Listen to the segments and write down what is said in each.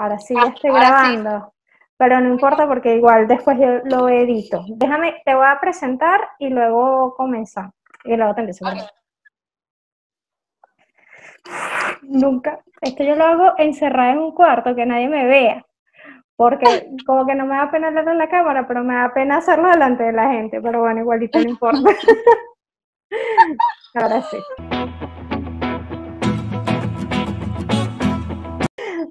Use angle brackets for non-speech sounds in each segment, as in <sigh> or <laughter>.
Ahora sí ya estoy grabando. Pero no importa porque igual después yo lo edito. Déjame, te voy a presentar y luego comenzar. Y luego te empiezo. Nunca. Esto yo lo hago encerrada en un cuarto que nadie me vea. Porque <laughs> como que no me da pena hablar en la cámara, pero me da pena hacerlo delante de la gente. Pero bueno, igualito no importa. <laughs> Ahora sí.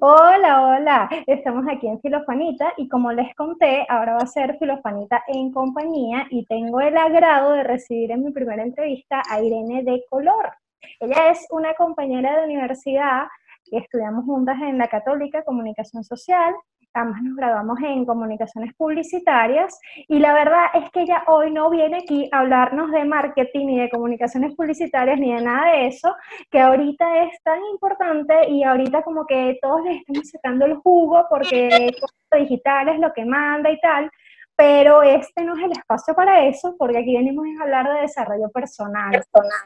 Hola, hola. Estamos aquí en Filofanita y como les conté, ahora va a ser Filofanita en compañía y tengo el agrado de recibir en mi primera entrevista a Irene de Color. Ella es una compañera de universidad que estudiamos juntas en la Católica Comunicación Social ambas nos graduamos en comunicaciones publicitarias y la verdad es que ella hoy no viene aquí a hablarnos de marketing ni de comunicaciones publicitarias ni de nada de eso, que ahorita es tan importante y ahorita como que todos le estamos sacando el jugo porque <laughs> digital es lo que manda y tal, pero este no es el espacio para eso porque aquí venimos a hablar de desarrollo personal.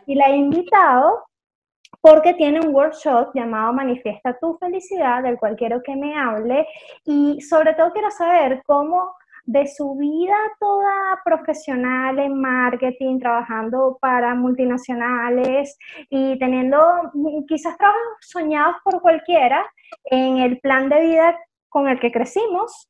Y la he invitado porque tiene un workshop llamado Manifiesta tu felicidad, del cual quiero que me hable. Y sobre todo quiero saber cómo de su vida toda profesional en marketing, trabajando para multinacionales y teniendo quizás trabajos soñados por cualquiera en el plan de vida con el que crecimos,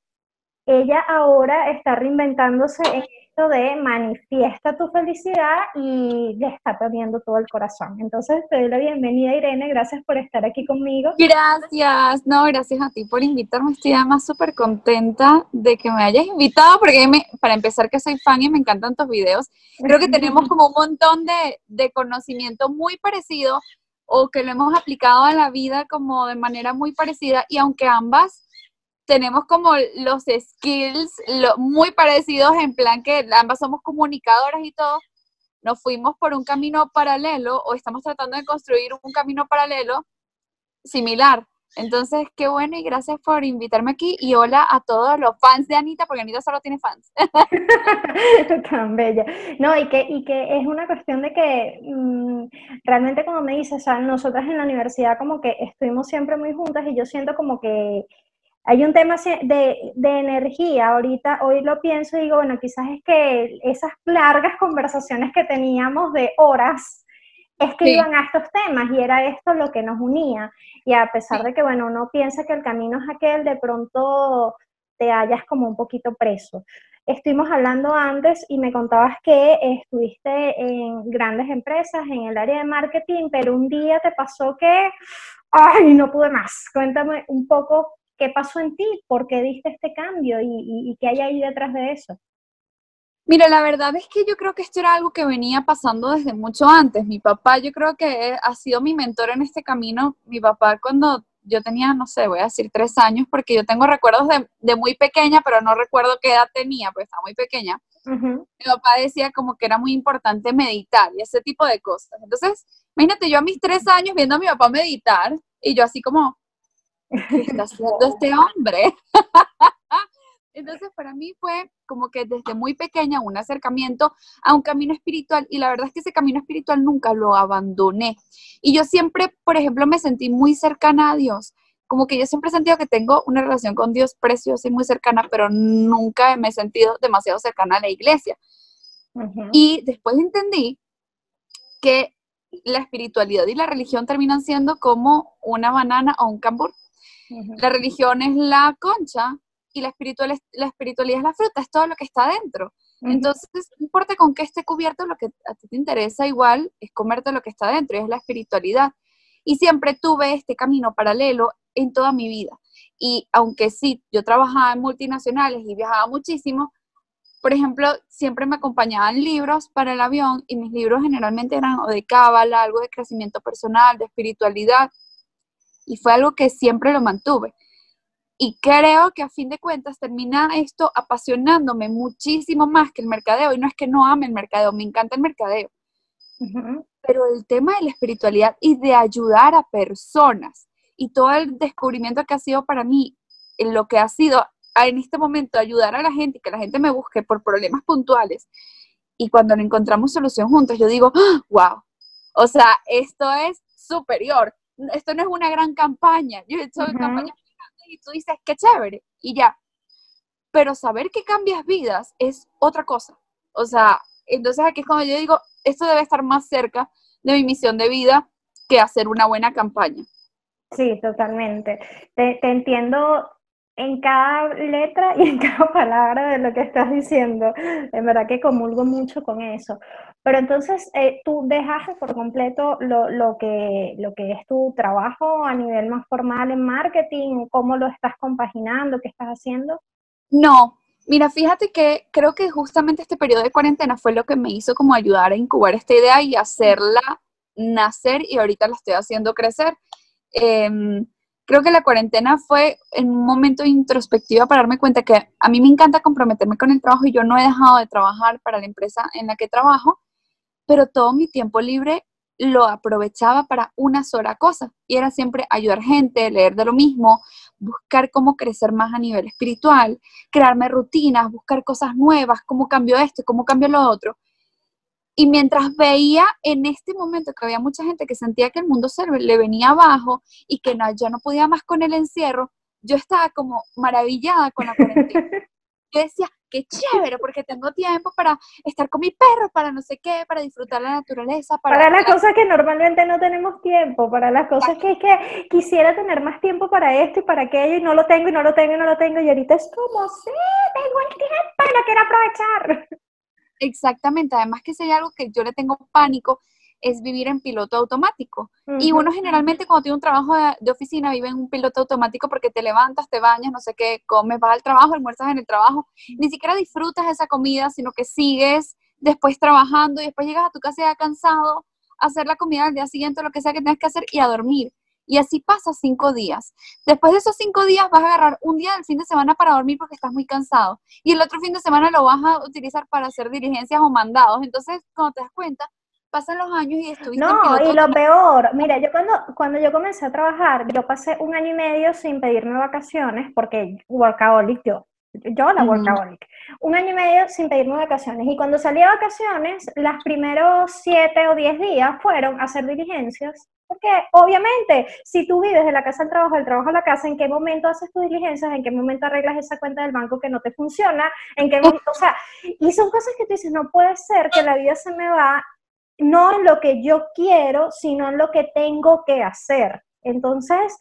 ella ahora está reinventándose en de manifiesta tu felicidad y le está poniendo todo el corazón. Entonces te doy la bienvenida Irene, gracias por estar aquí conmigo. Gracias, no, gracias a ti por invitarme, estoy además súper contenta de que me hayas invitado porque para empezar que soy fan y me encantan tus videos, creo que tenemos como un montón de, de conocimiento muy parecido o que lo hemos aplicado a la vida como de manera muy parecida y aunque ambas tenemos como los skills muy parecidos en plan que ambas somos comunicadoras y todo, nos fuimos por un camino paralelo o estamos tratando de construir un camino paralelo similar. Entonces, qué bueno y gracias por invitarme aquí y hola a todos los fans de Anita, porque Anita solo tiene fans. <laughs> <laughs> Tan bella. No, y que, y que es una cuestión de que mm, realmente como me dices, o sea, nosotras en la universidad como que estuvimos siempre muy juntas y yo siento como que hay un tema de, energía, ahorita, hoy lo pienso y digo, bueno, quizás es que esas largas conversaciones que teníamos de horas, es que iban a estos temas y era esto lo que nos unía. Y a pesar de que, bueno, uno piensa que el camino es aquel, de pronto te hallas como un poquito preso. Estuvimos hablando antes y me contabas que estuviste en grandes empresas en el área de marketing, pero un día te pasó que, ay, no pude más. Cuéntame un poco ¿Qué pasó en ti? ¿Por qué diste este cambio? ¿Y, qué hay ahí detrás de eso? Mira, la verdad es que yo creo que esto era algo que venía pasando desde mucho antes. Mi papá, yo creo que ha sido mi mentor en este camino. Mi papá, cuando yo tenía, no sé, voy a decir tres años, porque yo tengo recuerdos de, muy pequeña, pero no recuerdo qué edad tenía, pues estaba muy pequeña. Mi papá decía como que era muy importante meditar y ese tipo de cosas. Entonces, imagínate yo a mis tres años viendo a mi papá meditar y yo así como, ¿qué está haciendo este hombre? <laughs> Entonces para mí fue como que desde muy pequeña un acercamiento a un camino espiritual y la verdad es que ese camino espiritual nunca lo abandoné. Y yo siempre, por ejemplo, me sentí muy cercana a Dios. Como que yo siempre he sentido que tengo una relación con Dios preciosa y muy cercana, pero nunca me he sentido demasiado cercana a la iglesia. Y después entendí que la espiritualidad y la religión terminan siendo como una banana o un cambur. La religión es la concha y la, espiritual la espiritualidad es la fruta, es todo lo que está dentro. Entonces, no importa con qué esté cubierto, lo que a ti te interesa igual es comerte lo que está dentro, y es la espiritualidad. Y siempre tuve este camino paralelo en toda mi vida. Y aunque sí, yo trabajaba en multinacionales y viajaba muchísimo, por ejemplo, siempre me acompañaban libros para el avión y mis libros generalmente eran o de cábala, algo de crecimiento personal, de espiritualidad y fue algo que siempre lo mantuve. Y creo que a fin de cuentas termina esto apasionándome muchísimo más que el mercadeo. Y no es que no ame el mercadeo, me encanta el mercadeo. Pero el tema de la espiritualidad y de ayudar a personas y todo el descubrimiento que ha sido para mí, en lo que ha sido en este momento ayudar a la gente y que la gente me busque por problemas puntuales. Y cuando encontramos solución juntos, yo digo, wow, o sea, esto es superior esto no es una gran campaña. Yo he hecho campañas y tú dices, qué chévere, y ya. Pero saber que cambias vidas es otra cosa. O sea, entonces aquí es cuando yo digo, esto debe estar más cerca de mi misión de vida que hacer una buena campaña. Sí, totalmente. Te, te entiendo en cada letra y <laughs> en cada palabra de lo que estás diciendo. En verdad que comulgo mucho con eso. Pero entonces, eh, ¿tú dejaste por completo lo, lo, que, lo que es tu trabajo a nivel más formal en marketing? ¿Cómo lo estás compaginando? ¿Qué estás haciendo? No, mira, fíjate que creo que justamente este periodo de cuarentena fue lo que me hizo como ayudar a incubar esta idea y hacerla nacer y ahorita la estoy haciendo crecer. Em, creo que la cuarentena fue en un momento introspectivo para darme cuenta que a mí me encanta comprometerme con el trabajo y yo no he dejado de trabajar para la empresa en la que trabajo, pero todo mi tiempo libre lo aprovechaba para una sola cosa y era siempre ayudar gente, leer de lo mismo, buscar cómo crecer más a nivel espiritual, crearme rutinas, buscar cosas nuevas, cómo cambio esto, cómo cambio lo otro. Y mientras veía en este momento que había mucha gente que sentía que el mundo se le venía abajo y que no, yo no podía más con el encierro, yo estaba como maravillada con la cuarentena. <laughs> Yo decía, qué chévere, porque tengo tiempo para estar con mi perro, para no sé qué, para disfrutar la naturaleza. Para, para las cosas que normalmente no tenemos tiempo, para las cosas que es que quisiera tener más tiempo para esto y para aquello y no lo tengo y no lo tengo y no lo tengo y ahorita es como, sí, tengo el tiempo y lo quiero aprovechar. Exactamente, además que si hay algo que yo le tengo pánico es vivir en piloto automático. Y uno generalmente cuando tiene un trabajo de, oficina vive en un piloto automático porque te levantas, te bañas, no sé qué, comes, vas al trabajo, almuerzas en el trabajo, ni siquiera disfrutas esa comida, sino que sigues después trabajando y después llegas a tu casa ya cansado, a hacer la comida al día siguiente, lo que sea que tengas que hacer y a dormir. Y así pasa cinco días. Después de esos cinco días vas a agarrar un día del fin de semana para dormir porque estás muy cansado. Y el otro fin de semana lo vas a utilizar para hacer diligencias o mandados. Entonces, cuando te das cuenta, pasan los años y estuviste No, y lo peor, mira, yo cuando, cuando yo comencé a trabajar, yo pasé un año y medio sin pedirme vacaciones porque workaholic yo yo la workaholic, un año y medio sin pedirme vacaciones. Y cuando salí a vacaciones, los primeros siete o diez días fueron a hacer diligencias. Porque obviamente, si tú vives de la casa al trabajo, del trabajo a la casa, ¿en qué momento haces tus diligencias? ¿En qué momento arreglas esa cuenta del banco que no te funciona? ¿En qué momento? O sea, y son cosas que tú dices, no puede ser que la vida se me va no en lo que yo quiero, sino en lo que tengo que hacer. Entonces,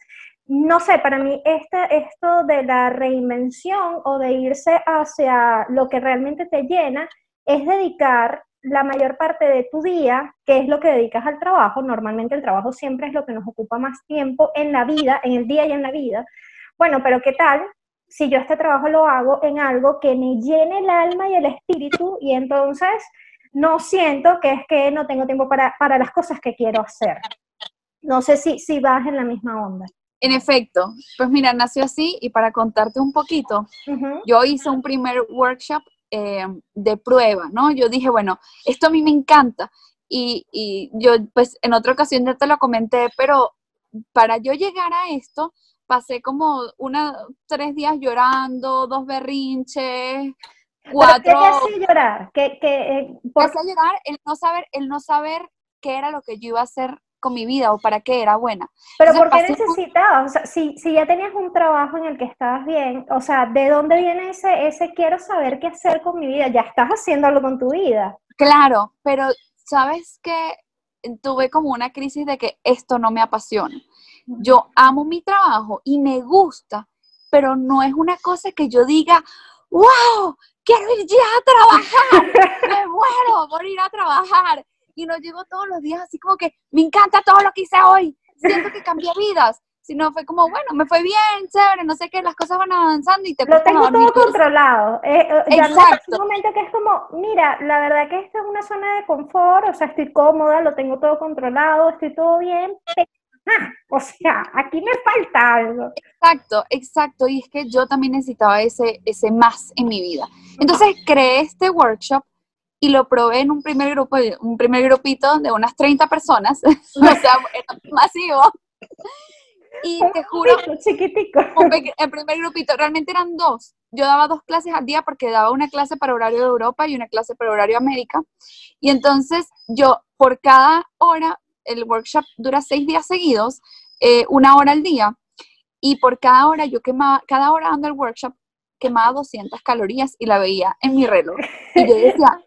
no sé, para mí este, esto de la reinvención o de irse hacia lo que realmente te llena es dedicar la mayor parte de tu día, que es lo que dedicas al trabajo. Normalmente el trabajo siempre es lo que nos ocupa más tiempo en la vida, en el día y en la vida. Bueno, pero ¿qué tal si yo este trabajo lo hago en algo que me llene el alma y el espíritu y entonces no siento que es que no tengo tiempo para, para las cosas que quiero hacer? No sé si, si vas en la misma onda. En efecto, pues mira, nació así y para contarte un poquito, yo hice un primer workshop eh, de prueba, ¿no? Yo dije, bueno, esto a mí me encanta y, y, yo pues en otra ocasión ya te lo comenté, pero para yo llegar a esto pasé como una, tres días llorando, dos berrinches, cuatro... ¿Qué te llorar? ¿Qué, qué, eh, por... llorar el no saber, el no saber qué era lo que yo iba a hacer con mi vida o para qué era buena. Pero ¿por qué necesitabas? O sea, si, si ya tenías un trabajo en el que estabas bien, o sea, ¿de dónde viene ese, ese quiero saber qué hacer con mi vida? Ya estás haciéndolo con tu vida. Claro, pero sabes que tuve como una crisis de que esto no me apasiona. Yo amo mi trabajo y me gusta, pero no es una cosa que yo diga, wow, quiero ir ya a trabajar, me <laughs> muero por ir a trabajar y no llego todos los días así como que me encanta todo lo que hice hoy, siento que cambié vidas, sino fue como, bueno, me fue bien, chévere, no sé qué, las cosas van avanzando y te Lo tengo todo controlado. Eh, eh Exacto. un momento que es como, mira, la verdad que esta es una zona de confort, o sea, estoy cómoda, lo tengo todo controlado, estoy todo bien, ah, o sea, aquí me falta algo. Exacto, exacto, y es que yo también necesitaba ese, ese más en mi vida. Entonces creé este workshop y lo probé en un primer grupo, un primer grupito de unas 30 personas, <laughs> o sea, masivo. Y <laughs> te juro, chiquitico. el primer grupito, realmente eran dos. Yo daba dos clases al día porque daba una clase para horario de Europa y una clase para horario América. Y entonces yo, por cada hora, el workshop dura seis días seguidos, eh, una hora al día. y por cada hora yo quemaba, cada hora dando el workshop, quemaba 200 calorías y la veía en mi reloj. Y yo decía,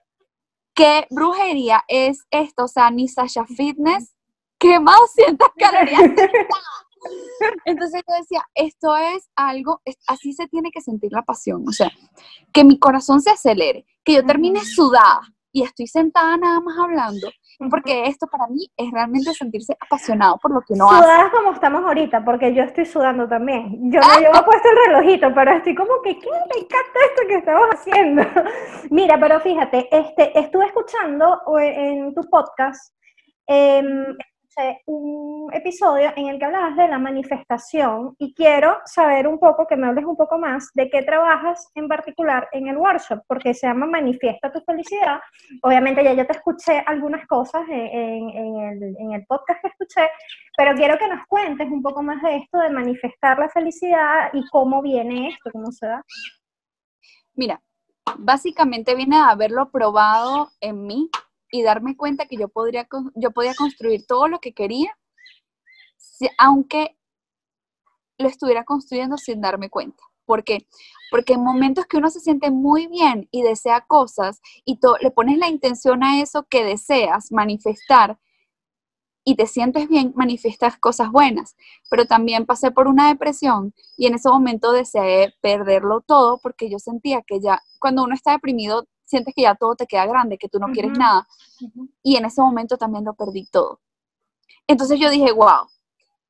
¿qué brujería es esto? O sea, ni Sasha Fitness quema 200 calorías. Entonces yo decía, esto es algo, así se tiene que sentir la pasión, o sea, que mi corazón se acelere, que yo termine sudada y estoy sentada nada más hablando, porque esto para mí es realmente sentirse apasionado por lo que uno hace. Sudadas como estamos ahorita, porque yo estoy sudando también. Yo no llevo puesto el relojito, pero estoy como que, ¿qué? Me encanta esto que estamos haciendo. <laughs> Mira, pero fíjate, este, estuve escuchando en tu podcast eh, un episodio en el que hablabas de la manifestación y quiero saber un poco, que me hables un poco más de qué trabajas en particular en el workshop, porque se llama Manifiesta tu felicidad. Obviamente ya yo te escuché algunas cosas en, el, en el podcast que escuché, pero quiero que nos cuentes un poco más de esto de manifestar la felicidad y cómo viene esto, cómo se da. Mira, básicamente viene a haberlo probado en mí y darme cuenta que yo, podría, yo podía construir todo lo que quería, aunque lo estuviera construyendo sin darme cuenta. ¿Por qué? Porque en momentos que uno se siente muy bien y desea cosas y le pones la intención a eso que deseas manifestar y te sientes bien, manifiestas cosas buenas. Pero también pasé por una depresión y en ese momento deseé perderlo todo porque yo sentía que ya cuando uno está deprimido sientes que ya todo te queda grande, que tú no quieres nada. Y en ese momento también lo perdí todo. Entonces yo dije, wow,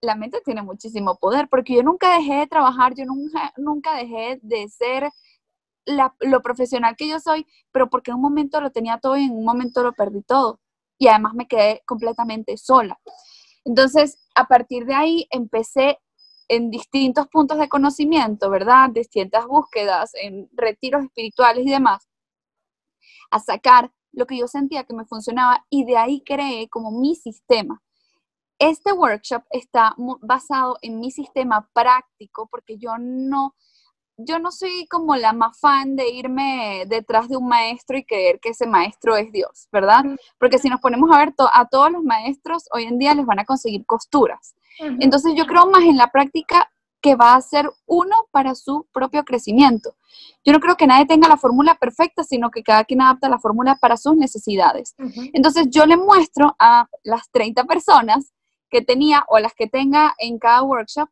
la mente tiene muchísimo poder, porque yo nunca dejé de trabajar, yo nunca, nunca dejé de ser lo profesional que yo soy, pero porque en un momento lo tenía todo y en un momento lo perdí todo. Y además me quedé completamente sola. Entonces, a partir de ahí empecé en distintos puntos de conocimiento, ¿verdad? Distintas búsquedas, en retiros espirituales y demás, a sacar lo que yo sentía que me funcionaba y de ahí creé como mi sistema. Este workshop está basado en mi sistema práctico porque yo no, yo no soy como la más fan de irme detrás de un maestro y creer que ese maestro es Dios, ¿verdad? Porque si nos ponemos a ver a todos los maestros, hoy en día les van a conseguir costuras. Entonces yo creo más en la práctica que va a ser uno para su propio crecimiento. Yo no creo que nadie tenga la fórmula perfecta, sino que cada quien adapta la fórmula para sus necesidades. Entonces yo le muestro a las 30 personas que tenía o las que tenga en cada workshop,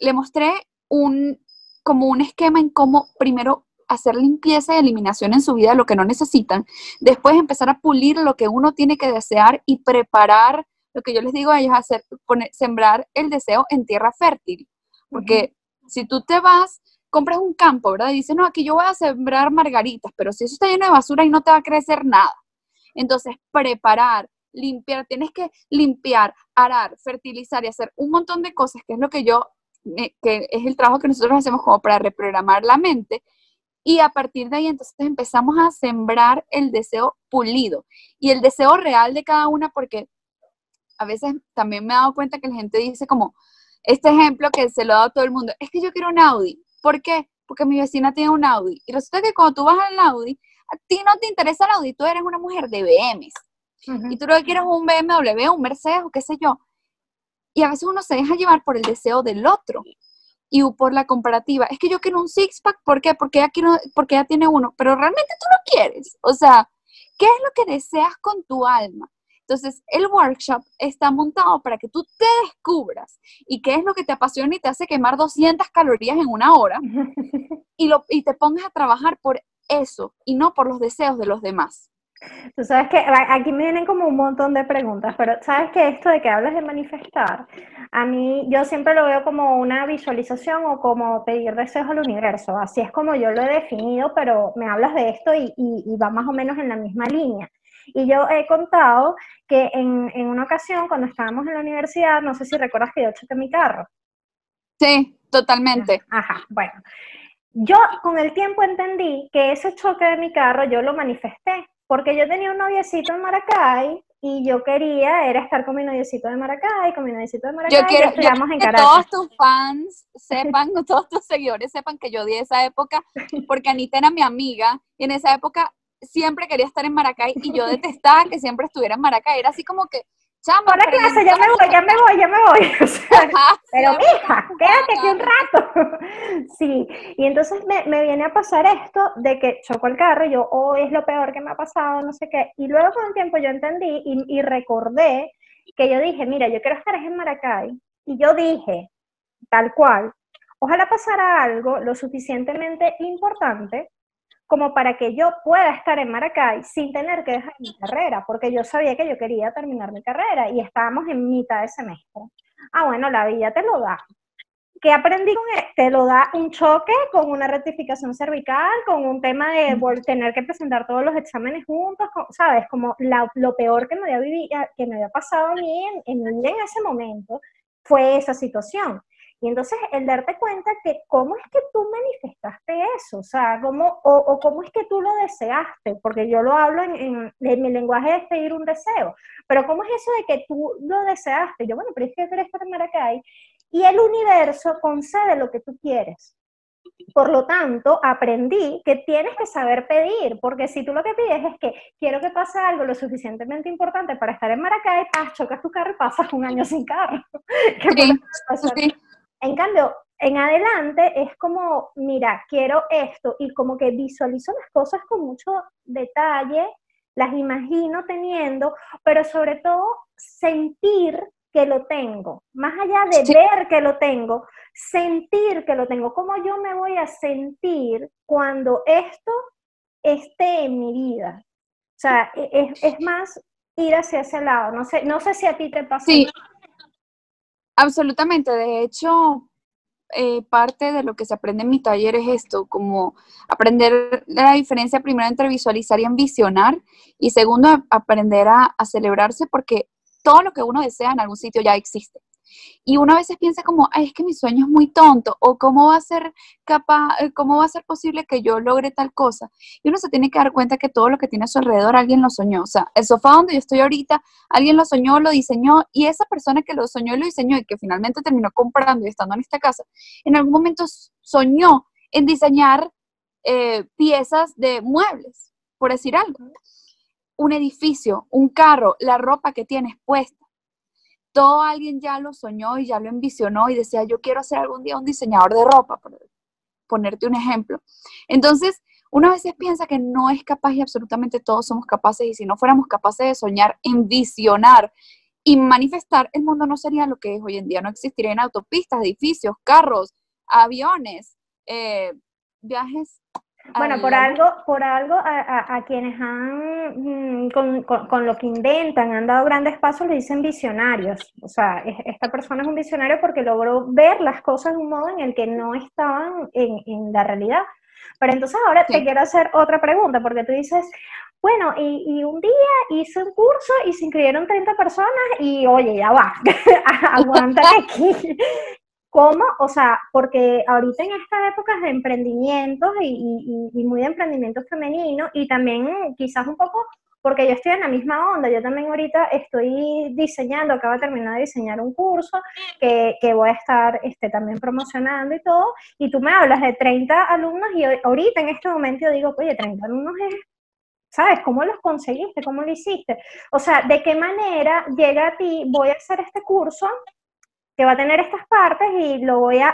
le mostré un, como un esquema en cómo primero hacer limpieza y eliminación en su vida de lo que no necesitan, después empezar a pulir lo que uno tiene que desear y preparar lo que yo les digo a ellos, hacer, poner, sembrar el deseo en tierra fértil. Porque si tú te vas, compras un campo, ¿verdad? Y dices, no, aquí yo voy a sembrar margaritas, pero si eso está lleno de basura y no te va a crecer nada. Entonces, preparar, limpiar, tienes que limpiar, arar, fertilizar y hacer un montón de cosas, que es lo que yo, que es el trabajo que nosotros hacemos como para reprogramar la mente. Y a partir de ahí entonces empezamos a sembrar el deseo pulido y el deseo real de cada una, porque a veces también me he dado cuenta que la gente dice como, este ejemplo que se lo da a todo el mundo, es que yo quiero un Audi. ¿Por qué? Porque mi vecina tiene un Audi. Y resulta que cuando tú vas al Audi, a ti no te interesa el Audi, tú eres una mujer de BMs. Y tú lo que quieres es un BMW, un Mercedes o qué sé yo. Y a veces uno se deja llevar por el deseo del otro y por la comparativa. Es que yo quiero un six-pack, ¿por qué? Porque ella, quiero, porque ella tiene uno, pero realmente tú lo quieres. O sea, ¿qué es lo que deseas con tu alma? Entonces, el workshop está montado para que tú te descubras y qué es lo que te apasiona y te hace quemar 200 calorías en una hora <laughs> y, lo, y te pongas a trabajar por eso y no por los deseos de los demás. Tú sabes que aquí me vienen como un montón de preguntas, pero sabes que esto de que hablas de manifestar, a mí yo siempre lo veo como una visualización o como pedir deseos al universo. Así es como yo lo he definido, pero me hablas de esto y, y va más o menos en la misma línea. Y yo he contado que en, en, una ocasión, cuando estábamos en la universidad, no sé si recuerdas que yo choqué mi carro. Sí, totalmente. Ajá, bueno. Yo con el tiempo entendí que ese choque de mi carro yo lo manifesté, porque yo tenía un noviecito en Maracay y yo quería era estar con mi noviecito de Maracay, con mi noviecito de Maracay. Yo quiero, que todos tus fans sepan, <laughs> todos tus seguidores sepan que yo di esa época, porque Anita era mi amiga y en esa época siempre quería estar en Maracay y yo detestaba que siempre estuviera en Maracay. Era así como que Chama, la clase, ya me voy, ya me voy, ya me voy. <laughs> pero mija, quédate aquí un rato. <laughs> sí, y entonces me, me, viene a pasar esto de que chocó el carro, yo, oh, es lo peor que me ha pasado, no sé qué. Y luego con el tiempo yo entendí y, y recordé que yo dije, mira, yo quiero estar en Maracay. Y yo dije, tal cual, ojalá pasara algo lo suficientemente importante como para que yo pueda estar en Maracay sin tener que dejar mi carrera, porque yo sabía que yo quería terminar mi carrera y estábamos en mitad de semestre. Ah, bueno, la vida te lo da. ¿Qué aprendí con él? Te lo da un choque con una rectificación cervical, con un tema de tener que presentar todos los exámenes juntos, ¿sabes? Como lo peor que me había, vivido, que me había pasado a mí en, en ese momento fue esa situación. Y entonces el darte cuenta que cómo es que tú manifestaste eso, o sea, cómo, o, cómo es que tú lo deseaste, porque yo lo hablo en, mi lenguaje de pedir un deseo, pero cómo es eso de que tú lo deseaste, yo, bueno, pero es que estar en Maracay, y el universo concede lo que tú quieres. Por lo tanto, aprendí que tienes que saber pedir, porque si tú lo que pides es que quiero que pase algo lo suficientemente importante para estar en Maracay, ah, chocas tu carro y pasas un año sin carro. <laughs> sí, en cambio, en adelante es como, mira, quiero esto y como que visualizo las cosas con mucho detalle, las imagino teniendo, pero sobre todo sentir que lo tengo, más allá de ver que lo tengo, sentir que lo tengo, cómo yo me voy a sentir cuando esto esté en mi vida. O sea, e, es, es más ir hacia ese lado. No sé, no sé si a ti te pasa. Sí, absolutamente. De hecho, eh, parte de lo que se aprende en mi taller es esto, como aprender la diferencia primero entre visualizar y envisionar, y segundo, aprender a, a celebrarse porque todo lo que uno desea en algún sitio ya existe. Y uno a veces piensa como, Ay, es que mi sueño es muy tonto, o cómo va a ser capaz, eh, cómo va a ser posible que yo logre tal cosa. Y uno se tiene que dar cuenta que todo lo que tiene a su alrededor alguien lo soñó. O sea, el sofá donde yo estoy ahorita, alguien lo soñó, lo diseñó, y esa persona que lo soñó y lo diseñó y que finalmente terminó comprando y estando en esta casa, en algún momento soñó en diseñar eh, piezas de muebles, por decir algo. Un edificio, un carro, la ropa que tienes puesta todo alguien ya lo soñó y ya lo envisionó y decía, yo quiero ser algún día un diseñador de ropa, por ponerte un ejemplo. Entonces, uno a veces piensa que no es capaz y absolutamente todos somos capaces y si no fuéramos capaces de soñar, envisionar y manifestar, el mundo no sería lo que es hoy en día. No existirían autopistas, edificios, carros, aviones, eh, viajes bueno, por algo, por algo a, quienes han, mm, con, lo que inventan, han dado grandes pasos, le dicen visionarios. O sea, esta persona es un visionario porque logró ver las cosas de un modo en el que no estaban en, la realidad. Pero entonces ahora te quiero hacer otra pregunta, porque tú dices, bueno, y, y, un día hice un curso y se inscribieron 30 personas y oye, ya va, <laughs> aguanta aquí. ¿Cómo? O sea, porque ahorita en estas épocas de emprendimientos y, muy de emprendimiento femenino y también quizás un poco porque yo estoy en la misma onda, yo también ahorita estoy diseñando, acabo de terminar de diseñar un curso que, voy a estar este, también promocionando y todo, y tú me hablas de 30 alumnos y ahorita en este momento yo digo, oye, 30 alumnos es, ¿sabes? ¿Cómo los conseguiste? ¿Cómo lo hiciste? O sea, ¿de qué manera llega a ti, voy a hacer este curso que va a tener estas partes y lo voy a,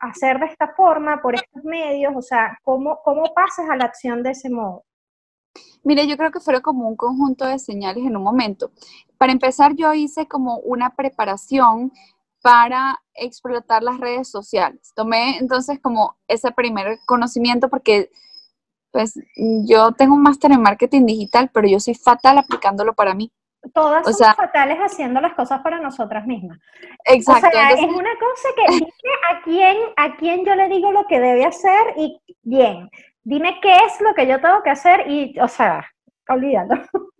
hacer de esta forma, por estos medios, o sea, ¿cómo, ¿cómo pasas a la acción de ese modo? Mire, yo creo que fue como un conjunto de señales en un momento. Para empezar, yo hice como una preparación para explotar las redes sociales. Tomé entonces como ese primer conocimiento porque pues yo tengo un máster en marketing digital, pero yo soy fatal aplicándolo para mí todas son fatales haciendo las cosas para nosotras mismas. Exacto. O sea, es una cosa que dime a quién, a quién yo le digo lo que debe hacer y bien, dime qué es lo que yo tengo que hacer y, o sea, olvídalo.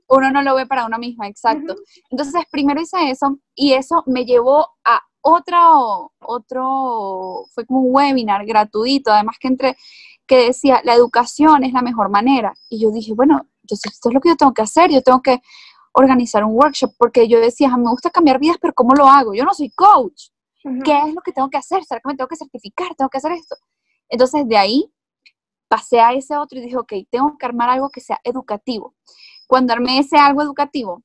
Uno no lo ve para uno misma, exacto. Entonces, primero hice eso y eso me llevó a otro, otro, fue como un webinar gratuito, además que entre, que decía, la educación es la mejor manera. Y yo dije, bueno, entonces esto es lo que yo tengo que hacer, yo tengo que organizar un workshop porque yo decía, me gusta cambiar vidas, pero ¿cómo lo hago? Yo no soy coach. ¿Qué es lo que tengo que hacer? ¿Será que me tengo que certificar? ¿Tengo que hacer esto? Entonces de ahí pasé a ese otro y dije, ok, tengo que armar algo que sea educativo. Cuando armé ese algo educativo,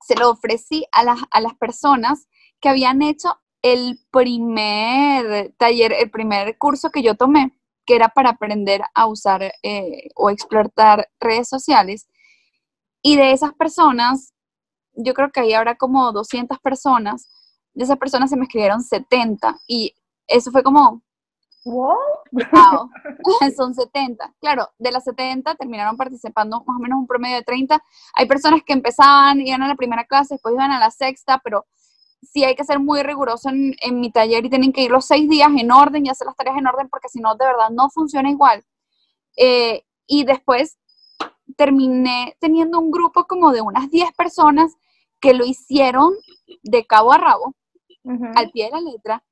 se lo ofrecí a las, a las personas que habían hecho el primer taller, el primer curso que yo tomé, que era para aprender a usar eh, o explotar redes sociales. Y de esas personas, yo creo que ahí habrá como 200 personas, de esas personas se me escribieron 70 y eso fue como, wow, <laughs> <laughs> son 70. Claro, de las 70 terminaron participando más o menos un promedio de 30. Hay personas que empezaban, iban a la primera clase, después iban a la sexta, pero sí hay que ser muy riguroso en, en, mi taller y tienen que ir los seis días en orden y hacer las tareas en orden porque si no, de verdad no funciona igual. Eh, y después terminé teniendo un grupo como de unas 10 personas que lo hicieron de cabo a rabo, al pie de la letra,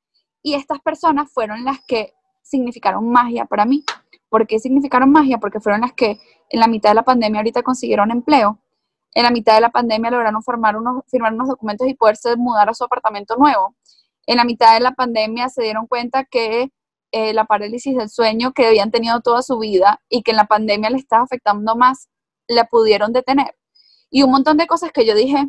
y estas personas fueron las que significaron magia para mí. ¿Por qué significaron magia? Porque fueron las que en la mitad de la pandemia ahorita consiguieron empleo en la mitad de la pandemia lograron formar unos, firmar unos documentos y poderse mudar a su apartamento nuevo. En la mitad de la pandemia se dieron cuenta que eh, la parálisis del sueño que habían tenido toda su vida y que en la pandemia le estaba afectando más, la pudieron detener. Y un montón de cosas que yo dije,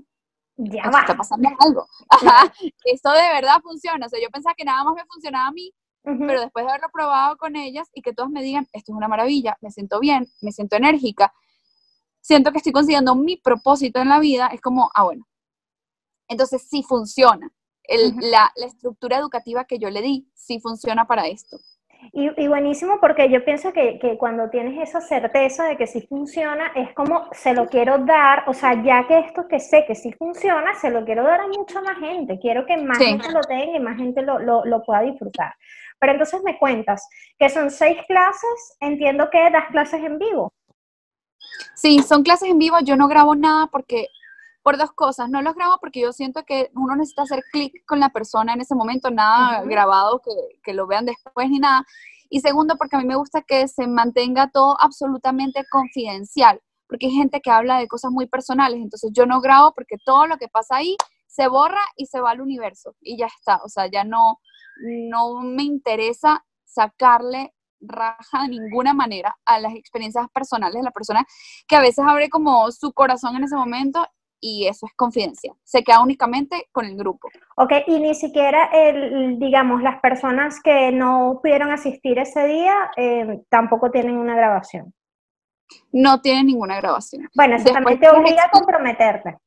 ya va. está pasando algo. <laughs> Ajá, esto de verdad funciona. O sea, yo pensaba que nada más me funcionaba a mí, pero después de haberlo probado con ellas y que todas me digan, esto es una maravilla, me siento bien, me siento enérgica, siento que estoy consiguiendo mi propósito en la vida, es como, ah, bueno, entonces sí funciona. La, estructura educativa que yo le di sí funciona para esto. Y, buenísimo porque yo pienso que, cuando tienes esa certeza de que sí funciona, es como se lo quiero dar, o sea, ya que esto que sé que sí funciona, se lo quiero dar a mucha más gente. Quiero que más gente lo tenga y más gente lo, lo, pueda disfrutar. Pero entonces me cuentas que son seis clases, entiendo que das clases en vivo. Sí, son clases en vivo, yo no grabo nada porque, por dos cosas, no los grabo porque yo siento que uno necesita hacer clic con la persona en ese momento, nada grabado que, que lo vean después ni nada. Y segundo, porque a mí me gusta que se mantenga todo absolutamente confidencial, porque hay gente que habla de cosas muy personales, entonces yo no grabo porque todo lo que pasa ahí se borra y se va al universo y ya está, o sea, ya no, no me interesa sacarle raja de ninguna manera a las experiencias personales de la persona que a veces abre como su corazón en ese momento y eso es confidencial. Se queda únicamente con el grupo. Ok, y ni siquiera, el, digamos, las personas que no pudieron asistir ese día eh, tampoco tienen una grabación. No tienen ninguna grabación. Bueno, eso también te obliga a comprometerte.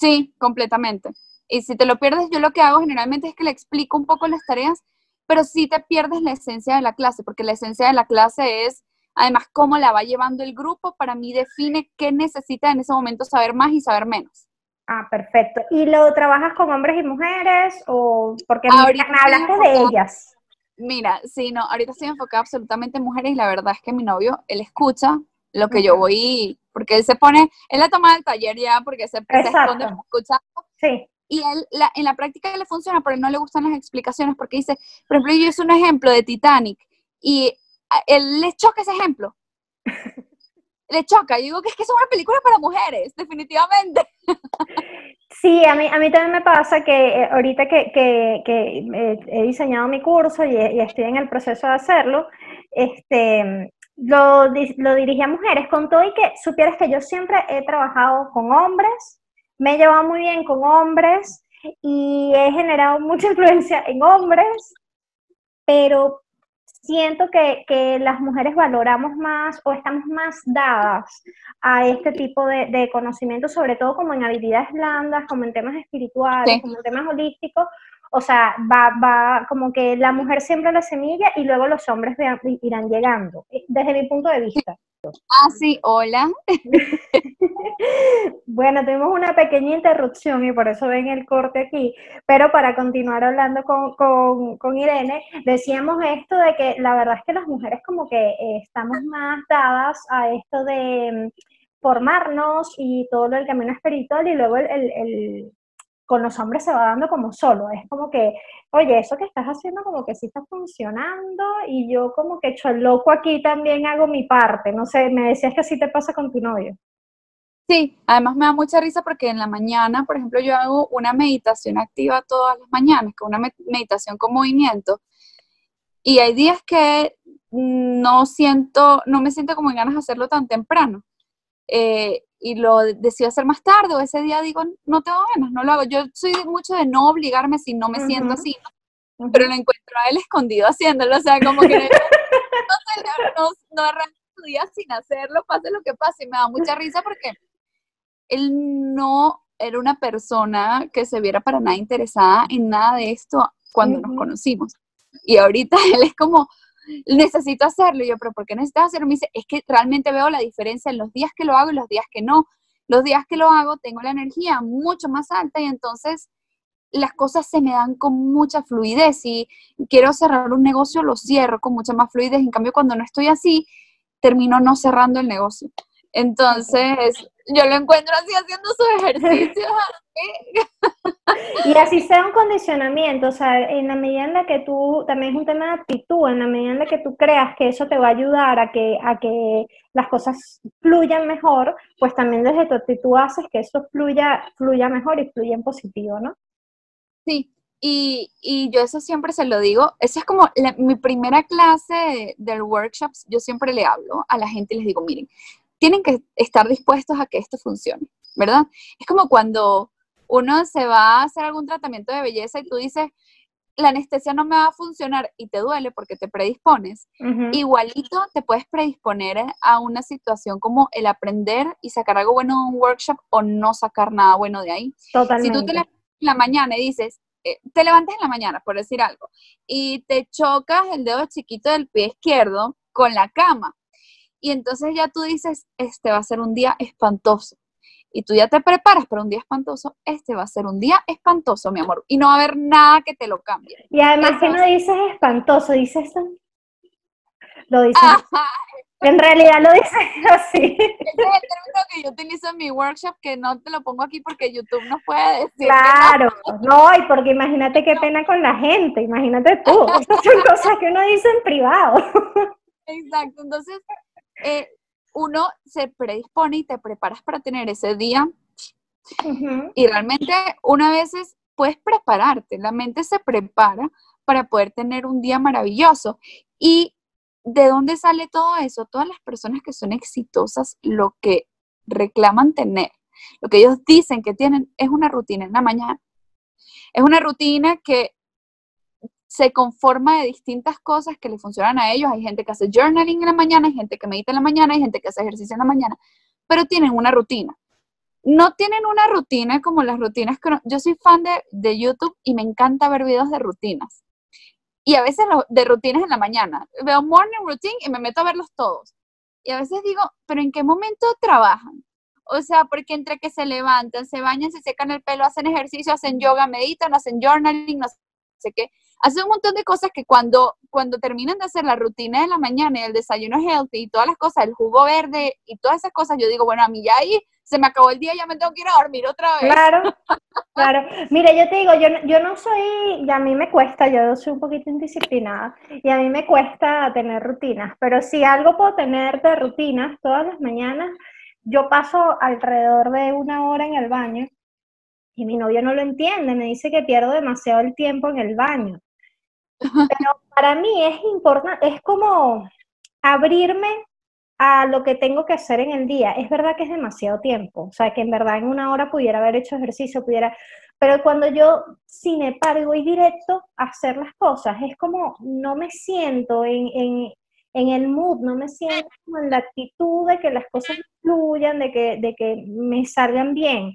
Sí, completamente. Y si te lo pierdes, yo lo que hago generalmente es que le explico un poco las tareas pero sí te pierdes la esencia de la clase, porque la esencia de la clase es, además, cómo la va llevando el grupo, para mí define qué necesita en ese momento saber más y saber menos. Ah, perfecto. ¿Y lo trabajas con hombres y mujeres o porque ahorita me hablaste de ellas? Mira, sí, no, ahorita estoy enfocada absolutamente en mujeres y la verdad es que mi novio, él escucha lo que yo voy, porque él se pone, él la toma del taller ya porque se, se esconde escuchando. Sí y él en la práctica le funciona, pero no le gustan las explicaciones porque dice, por ejemplo, yo hice un ejemplo de Titanic y él le choca ese ejemplo. <laughs> le choca. Yo digo que es que es una película para mujeres, definitivamente. Sí, a mí, a mí también me pasa que eh, ahorita que, que, que eh, he diseñado mi curso y, estoy en el proceso de hacerlo, este, lo, lo dirigí a mujeres, con todo y que supieras que yo siempre he trabajado con hombres me he llevado muy bien con hombres y he generado mucha <laughs> influencia en hombres, pero siento que, las mujeres valoramos más o estamos más dadas a este tipo de, conocimiento, sobre todo como en habilidades blandas, como en temas espirituales, como en temas holísticos. O sea, va, va como que la mujer siembra la semilla y luego los hombres irán llegando, desde mi punto de vista. Ah, sí, hola. <laughs> bueno, tuvimos una pequeña interrupción y por eso ven el corte aquí, pero para continuar hablando con, Irene, decíamos esto de que la verdad es que las mujeres como que eh, estamos más dadas a esto de mm, formarnos y todo lo del camino espiritual y luego el, con los hombres se va dando como solo. Es como que, oye, eso que estás haciendo como que sí está funcionando y yo como que hecho el loco aquí también hago mi parte. No sé, me decías que así te pasa con tu novio. Sí, además me da mucha risa porque en la mañana, por ejemplo, yo hago una meditación activa todas las mañanas, que una meditación con movimiento. Y hay días que no siento, no me siento como en ganas de hacerlo tan temprano. Eh, y lo decido hacer más tarde o ese día digo, no tengo ganas, no lo hago. Yo soy mucho de no obligarme si no me siento así, pero lo encuentro a él escondido haciéndolo, o sea, como que no, <laughs> no, no arranca su día sin hacerlo, pase lo que pase, y me da mucha risa porque él no era una persona que se viera para nada interesada en nada de esto cuando nos conocimos. Y ahorita <laughs> él es como, necesito hacerlo. Y yo, pero ¿por qué necesitas hacerlo? Me dice, es que realmente veo la diferencia en los días que lo hago y los días que no. Los días que lo hago tengo la energía mucho más alta y entonces las cosas se me dan con mucha fluidez y quiero cerrar un negocio, lo cierro con mucha más fluidez. En cambio, cuando no estoy así, termino no cerrando el negocio. Entonces, yo lo encuentro así haciendo sus ejercicios. y así sea un condicionamiento, o sea, en la medida en la que tú, también es un tema de actitud, en la medida en la que tú creas que eso te va a ayudar a que, a que las cosas fluyan mejor, pues también desde tu actitud haces que eso fluya, fluya mejor y fluya en positivo, ¿no? Sí, y, y, yo eso siempre se lo digo, esa es como mi primera clase del workshops, yo siempre le hablo a la gente y les digo, miren, tienen que estar dispuestos a que esto funcione, ¿verdad? Es como cuando uno se va a hacer algún tratamiento de belleza y tú dices, la anestesia no me va a funcionar y te duele porque te predispones, igualito te puedes predisponer a una situación como el aprender y sacar algo bueno de un workshop o no sacar nada bueno de ahí. Totalmente. Si tú te levantas en la mañana y dices, eh, te levantas en la mañana, por decir algo, y te chocas el dedo chiquito del pie izquierdo con la cama, y entonces ya tú dices, este va a ser un día espantoso. Y tú ya te preparas para un día espantoso, este va a ser un día espantoso, mi amor. Y no va a haber nada que te lo cambie. Y además que no dices espantoso, dices lo dices. En realidad lo dices <laughs> así. Ese es el término que yo utilizo en mi workshop, que no te lo pongo aquí porque YouTube no puede decir. Claro, no. y porque imagínate qué pena con la gente, imagínate tú. <laughs> Estas son cosas que uno dice en privado. Exacto, entonces eh, uno se predispone y te preparas para tener ese día. Y realmente una vez puedes prepararte, la mente se prepara para poder tener un día maravilloso. ¿Y de dónde sale todo eso? Todas las personas que son exitosas, lo que reclaman tener, lo que ellos dicen que tienen es una rutina en la mañana. Es una rutina que se conforma de distintas cosas que le funcionan a ellos. Hay gente que hace journaling en la mañana, hay gente que medita en la mañana, hay gente que hace ejercicio en la mañana, pero tienen una rutina. No tienen una rutina como las rutinas que yo soy fan de, de, YouTube y me encanta ver videos de rutinas. Y a veces de rutinas en la mañana. Veo morning routine y me meto a verlos todos. Y a veces digo, pero ¿en qué momento trabajan? O sea, porque entre que se levantan, se bañan, se secan el pelo, hacen ejercicio, hacen yoga, meditan, hacen journaling, no sé qué hace un montón de cosas que cuando, cuando terminan de hacer la rutina de la mañana y el desayuno healthy y todas las cosas, el jugo verde y todas esas cosas, yo digo, bueno, a mí ya ahí se me acabó el día, ya me tengo que ir a dormir otra vez. Claro, <laughs> claro. Mira, yo te digo, yo, yo no soy, y a mí me cuesta, yo soy un poquito indisciplinada, y a mí me cuesta tener rutinas, pero si algo puedo tener de rutinas todas las mañanas, yo paso alrededor de una hora en el baño y mi novio no lo entiende, me dice que pierdo demasiado el tiempo en el baño. Pero para mí es importante, es como abrirme a lo que tengo que hacer en el día. Es verdad que es demasiado tiempo, o sea, que en verdad en una hora pudiera haber hecho ejercicio, pudiera, pero cuando yo, sin embargo, voy directo a hacer las cosas, es como no me siento en, en, en el mood, no me siento en la actitud de que las cosas fluyan, de que, de que me salgan bien.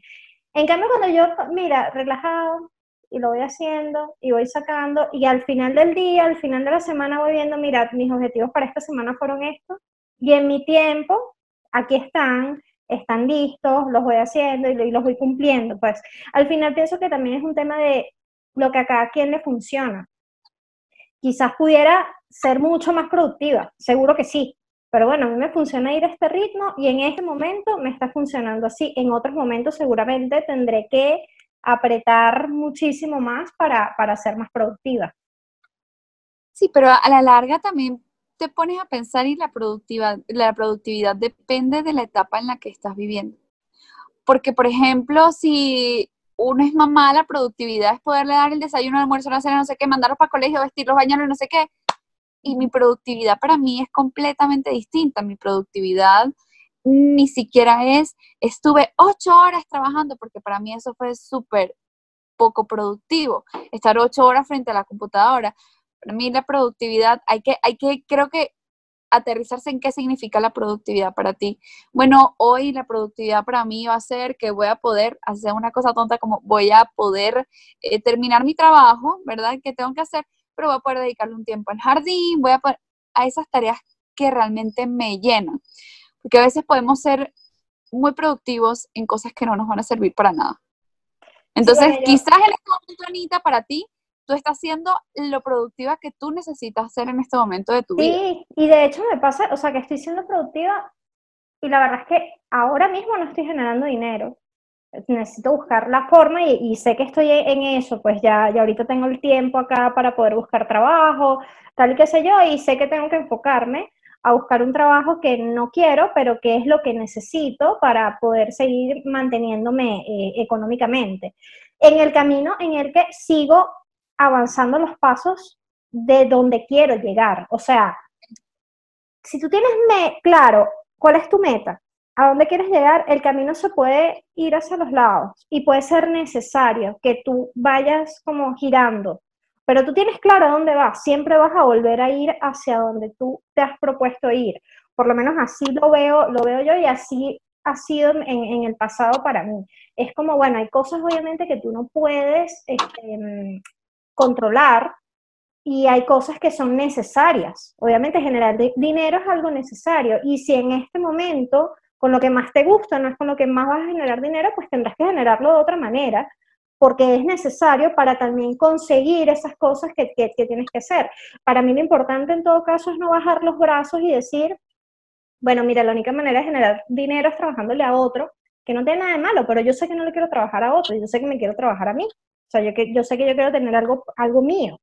En cambio, cuando yo, mira, relajado, y lo voy haciendo y voy sacando y al final del día, al final de la semana voy viendo, mira, mis objetivos para esta semana fueron estos y en mi tiempo, aquí están, están listos, los voy haciendo y, los voy cumpliendo. Pues al final pienso que también es un tema de lo que a cada quien le funciona. Quizás pudiera ser mucho más productiva, seguro que sí, pero bueno, a mí me funciona ir a este ritmo y en este momento me está funcionando así. En otros momentos seguramente tendré que apretar muchísimo más para, para ser más productiva. Sí, pero a la larga también te pones a pensar y la productividad, la productividad depende de la etapa en la que estás viviendo. Porque, por ejemplo, si uno es mamá, la productividad es poderle dar el desayuno, el almuerzo, la cena, no sé qué, mandarlos para el colegio, vestirlos, bañarlos, no sé qué. Y mi productividad para mí es completamente distinta. Mi productividad ni siquiera es, estuve ocho horas trabajando, porque para mí eso fue súper poco productivo, estar ocho horas frente a la computadora. Para mí la productividad, hay que, hay que, creo que aterrizarse en qué significa la productividad para ti. Bueno, hoy la productividad para mí va a ser que voy a poder hacer una cosa tonta como voy a poder eh, terminar mi trabajo, ¿verdad? Que tengo que hacer, pero voy a poder dedicarle un tiempo al jardín, voy a poder, a esas tareas que realmente me llenan. Porque a veces podemos ser muy productivos en cosas que no nos van a servir para nada. Entonces, quizás en este momento, Anita, para ti, tú estás siendo lo productiva que tú necesitas ser en este momento de tu vida. Sí, y de hecho me pasa, o sea, que estoy siendo productiva y la verdad es que ahora mismo no estoy generando dinero. Necesito buscar la forma y, sé que estoy en eso, pues ya, ya ahorita tengo el tiempo acá para poder buscar trabajo, tal y qué sé yo, y sé que tengo que enfocarme a buscar un trabajo que no quiero, pero que es lo que necesito para poder seguir manteniéndome eh, económicamente. En el camino en el que sigo avanzando los pasos de donde quiero llegar. O sea, si tú tienes claro cuál es tu meta, a dónde quieres llegar, el camino se puede ir hacia los lados y puede ser necesario que tú vayas como girando, pero tú tienes claro dónde vas, siempre vas a volver a ir hacia donde tú te has propuesto ir. Por lo menos así lo veo, lo veo yo y así ha sido en, el pasado para mí. Es como, bueno, hay cosas obviamente que tú no puedes este, controlar y hay cosas que son necesarias. Obviamente generar dinero es algo necesario y si en este momento con lo que más te gusta no es con lo que más vas a generar dinero, pues tendrás que generarlo de otra manera porque es necesario para también conseguir esas cosas que, que, tienes que hacer. Para mí lo importante en todo caso es no bajar los brazos y decir, bueno, mira, la única manera de generar dinero es trabajándole a otro, que no tiene nada de malo, pero yo sé que no le quiero trabajar a otro, yo sé que me quiero trabajar a mí. O sea, yo, que, yo sé que yo quiero tener algo, algo mío.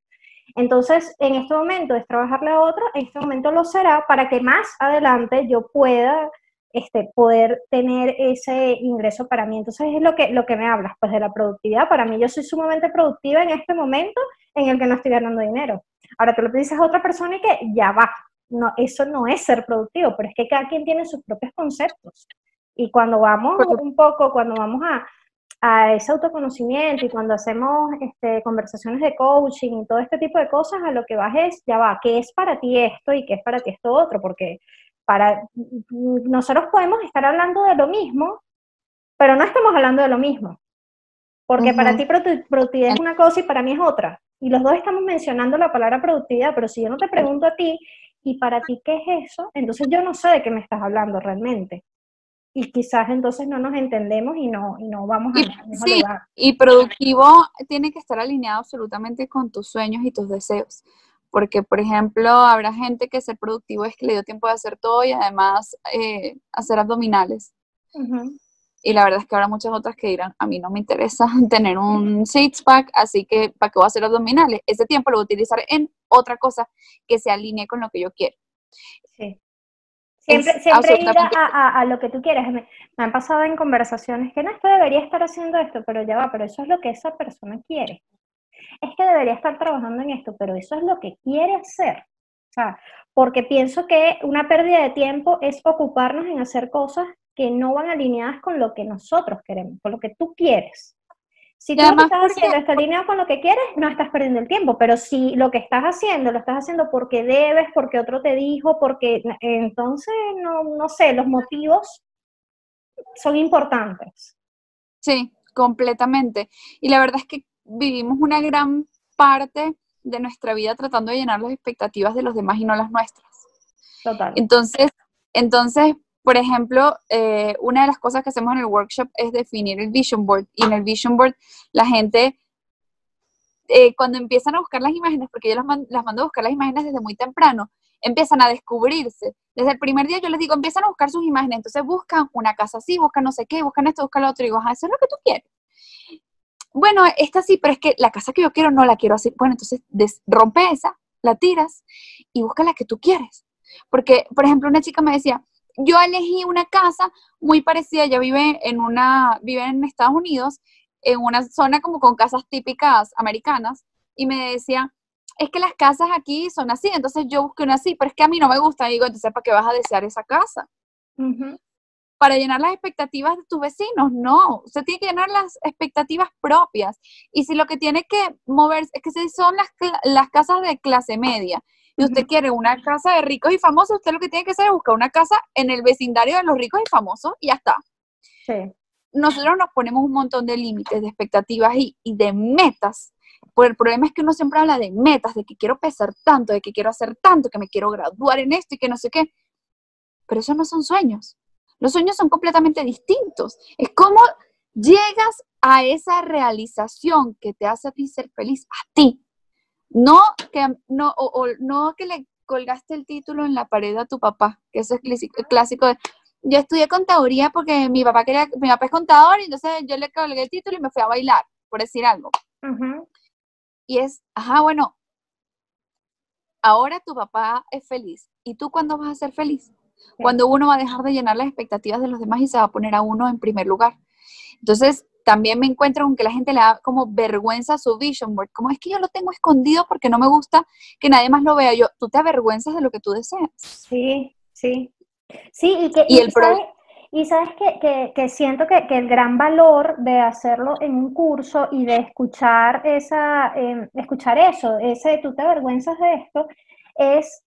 Entonces, en este momento es trabajarle a otro, en este momento lo será para que más adelante yo pueda este, poder tener ese ingreso para mí. Entonces, es lo que, lo que me hablas, pues de la productividad. Para mí, yo soy sumamente productiva en este momento en el que no estoy ganando dinero. Ahora, tú lo dices a otra persona y que ya va. No, eso no es ser productivo, pero es que cada quien tiene sus propios conceptos. Y cuando vamos un poco, cuando vamos a, a ese autoconocimiento y cuando hacemos este, conversaciones de coaching y todo este tipo de cosas, a lo que vas es, ya va, ¿qué es para ti esto y qué es para ti esto otro? Porque para nosotros podemos estar hablando de lo mismo, pero no estamos hablando de lo mismo. Porque para ti productividad es una cosa y para mí es otra. Y los dos estamos mencionando la palabra productividad, pero si yo no te pregunto a ti, ¿y para ti qué es eso? Entonces yo no sé de qué me estás hablando realmente y quizás entonces no nos entendemos y no, y no vamos a y, sí, Y productivo tiene que estar alineado absolutamente con tus sueños y tus deseos. Porque, por ejemplo, habrá gente que ser productivo es que le dio tiempo de hacer todo y además eh, hacer abdominales. Y la verdad es que habrá muchas otras que dirán, a mí no me interesa <laughs> tener un six pack, así que ¿para qué voy a hacer abdominales? Ese tiempo lo voy a utilizar en otra cosa que se alinee con lo que yo quiero. Sí. Siempre, siempre ir a, a, lo que tú quieres. Me, han pasado en conversaciones que no, es que debería estar haciendo esto, pero ya va, pero eso es lo que esa persona quiere. Es que debería estar trabajando en esto, pero eso es lo que quiere hacer. O sea, porque pienso que una pérdida de tiempo es ocuparnos en hacer cosas que no van alineadas con lo que nosotros queremos, con lo que tú quieres. Si tú estás haciendo está alineado con lo que quieres, no estás perdiendo el tiempo, pero si lo que estás haciendo lo estás haciendo porque debes, porque otro te dijo, porque entonces, no, no sé, los motivos son importantes. Sí, completamente. Y la verdad es que vivimos una gran parte de nuestra vida tratando de llenar las expectativas de los demás y no las nuestras. Total. Entonces, entonces por ejemplo, eh, una de las cosas que hacemos en el workshop es definir el vision board. Y en el vision board la gente, eh, cuando empiezan a buscar las imágenes, porque yo las, las mando a buscar las imágenes desde muy temprano, empiezan a descubrirse. Desde el primer día yo les digo, empiezan a buscar sus imágenes. Entonces buscan una casa así, buscan no sé qué, buscan esto, buscan lo otro. Y digo, eso es lo que tú quieres. Bueno, esta sí, pero es que la casa que yo quiero no la quiero así. Bueno, entonces rompe esa, la tiras y busca la que tú quieres. Porque, por ejemplo, una chica me decía, yo elegí una casa muy parecida, ella vive en una, vive en Estados Unidos, en una zona como con casas típicas americanas, y me decía, es que las casas aquí son así, entonces yo busqué una así, pero es que a mí no me gusta, digo, entonces, ¿para qué vas a desear esa casa? Para llenar las expectativas de tus vecinos, no, usted tiene que llenar las expectativas propias. Y si lo que tiene que moverse, es que si son las, las casas de clase media, y usted quiere una casa de ricos y famosos, usted lo que tiene que hacer es buscar una casa en el vecindario de los ricos y famosos y ya está. Sí. Nosotros nos ponemos un montón de límites, de expectativas y, y de metas. Pues el problema es que uno siempre habla de metas, de que quiero pesar tanto, de que quiero hacer tanto, que me quiero graduar en esto y que no sé qué. Pero esos no son sueños. Los sueños son completamente distintos. Es como llegas a esa realización que te hace a ti ser feliz, a ti, no que, no, o, no que le colgaste el título en la pared a tu papá, que eso es clásico, clásico de, yo estudié contaduría porque mi papá quería, mi papá es contador y entonces yo le colgué el título y me fui a bailar, por decir algo. Y es, ajá, bueno, ahora tu papá es feliz. ¿Y tú cuándo vas a ser feliz? Cuando uno va a dejar de llenar las expectativas de los demás y se va a poner a uno en primer lugar. Entonces, también me encuentro con que la gente le da como vergüenza su vision board, como es que yo lo tengo escondido porque no me gusta que nadie más lo vea. Yo, tú te avergüenzas de lo que tú deseas. Sí, sí. Sí, y que... Y, el sabes, y sabes que, que, siento que, que, el gran valor de hacerlo en un curso y de escuchar, esa, em, escuchar eso, ese tú te avergüenzas de esto, es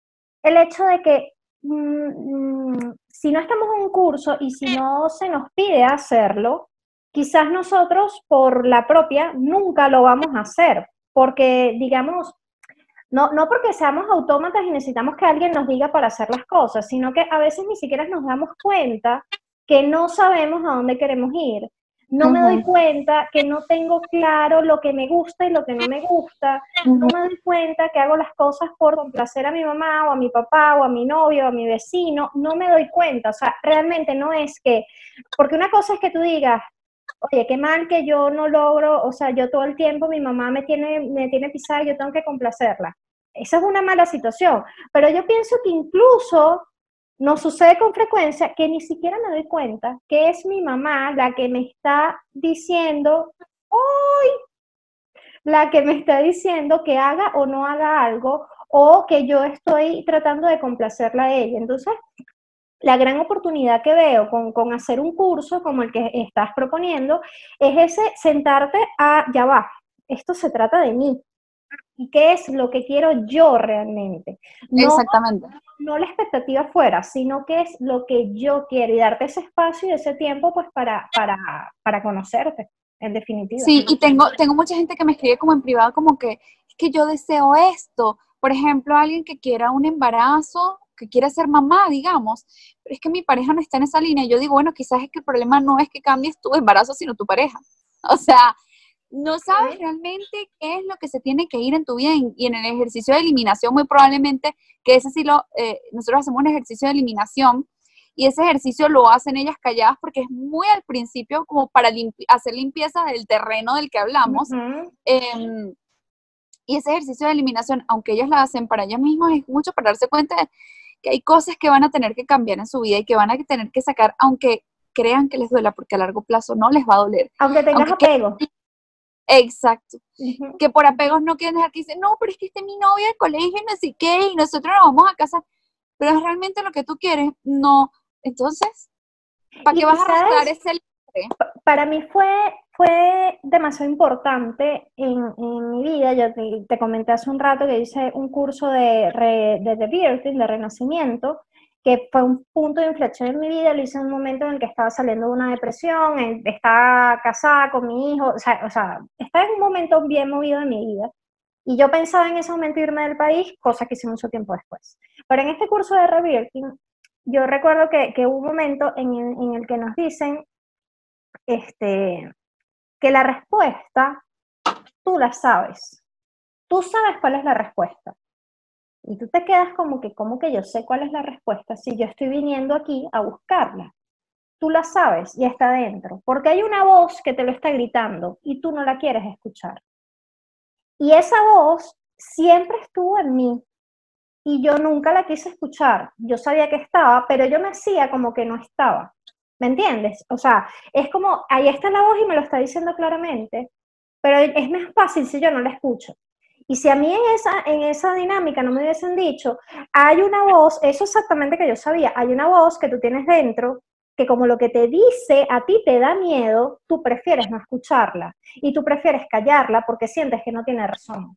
el hecho de que mm, mm, si no estamos en un curso y si no se nos pide hacerlo, quizás nosotros por la propia nunca lo vamos a hacer, porque digamos, no, no porque seamos autómatas y necesitamos que alguien nos diga para hacer las cosas, sino que a veces ni siquiera nos damos cuenta que no sabemos a dónde queremos ir. No me doy cuenta que no tengo claro lo que me gusta y lo que no me gusta. No me doy cuenta que hago las cosas por complacer a mi mamá o a mi papá o a mi novio o a mi vecino. No me doy cuenta. O sea, realmente no es que, porque una cosa es que tú digas, oye, qué mal que yo no logro, o sea, yo todo el tiempo mi mamá me tiene, me tiene pisada y yo tengo que complacerla. Esa es una mala situación. Pero yo pienso que incluso nos sucede con frecuencia que ni siquiera me doy cuenta que es mi mamá la que me está diciendo, hoy, la que me está diciendo que haga o no haga algo o que yo estoy tratando de complacerla a ella. Entonces, la gran oportunidad que veo con, hacer un curso como el que estás proponiendo es ese sentarte a, ya va, esto se trata de mí. ¿Y qué es lo que quiero yo realmente? Exactamente. No la expectativa fuera, sino qué es lo que yo quiero y darte ese espacio y ese tiempo pues para, para, para conocerte, en definitiva. Sí, y tengo, tengo mucha gente que me escribe como en privado como que es que yo deseo esto. Por ejemplo, alguien que quiera un embarazo que quiere ser mamá, digamos, pero es que mi pareja no está en esa línea. Yo digo, bueno, quizás es que el problema no es que cambies tu embarazo, sino tu pareja. <laughs> O sea, no sabes realmente qué es lo que se tiene que ir en tu vida y en el ejercicio de eliminación muy probablemente, que ese sí lo, eh, nosotros hacemos un ejercicio de eliminación y ese ejercicio lo hacen ellas calladas porque es muy al principio como para hacer limpieza del terreno del que hablamos. Em, y ese ejercicio de eliminación, aunque ellas lo hacen para ellas mismas, es mucho para darse cuenta de que hay cosas que van a tener que cambiar en su vida y que van a tener que sacar, aunque crean que les duela, porque a largo plazo no les va a doler. Aunque tengas apego. Exacto. Que por apegos no quieren dejar que dicen, no, pero es que este es mi novia de colegio y no sé qué, y nosotros nos vamos a casa. Pero es realmente lo que tú quieres, no. Entonces, ¿para qué vas a arrastrar ese Para mí fue fue demasiado importante en, mi vida. Yo te, comenté hace un rato que hice un curso de, de de renacimiento, que fue un punto de inflexión en mi vida. Lo hice en un momento en el que estaba saliendo de una depresión, estaba casada con mi hijo, o sea, o sea, estaba en un momento bien movido de mi vida. Y yo pensaba en ese momento irme del país, cosa que hice mucho tiempo después. Pero en este curso de Rebirthing, yo recuerdo que, que hubo un momento en, en el que nos dicen, este, que la respuesta tú la sabes. Tú sabes cuál es la respuesta. Y tú te quedas como que, como que yo sé cuál es la respuesta si yo estoy viniendo aquí a buscarla. Tú la sabes y está dentro, porque hay una voz que te lo está gritando y tú no la quieres escuchar. Y esa voz siempre estuvo en mí y yo nunca la quise escuchar. Yo sabía que estaba, pero yo me hacía como que no estaba. ¿Me entiendes? O sea, es como, ahí está la voz y me lo está diciendo claramente, pero es más fácil si yo no la escucho. Y si a mí en esa, en esa dinámica no me hubiesen dicho, hay una voz, eso exactamente que yo sabía, hay una voz que tú tienes dentro que como lo que te dice a ti te da miedo, tú prefieres no escucharla y tú prefieres callarla porque sientes que no tiene razón.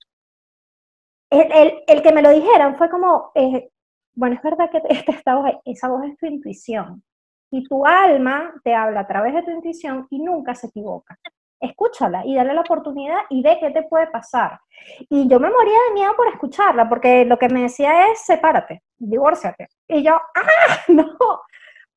El, que me lo dijeran fue como, eh, bueno, es verdad que <laughs> esta esa voz es tu intuición y tu alma te habla a través de tu intuición y nunca se equivoca escúchala y dale la oportunidad y ve qué te puede pasar. Y yo me moría de miedo por escucharla, porque lo que me decía es, sepárate, divórciate. Y yo, ¡ah! <laughs> No,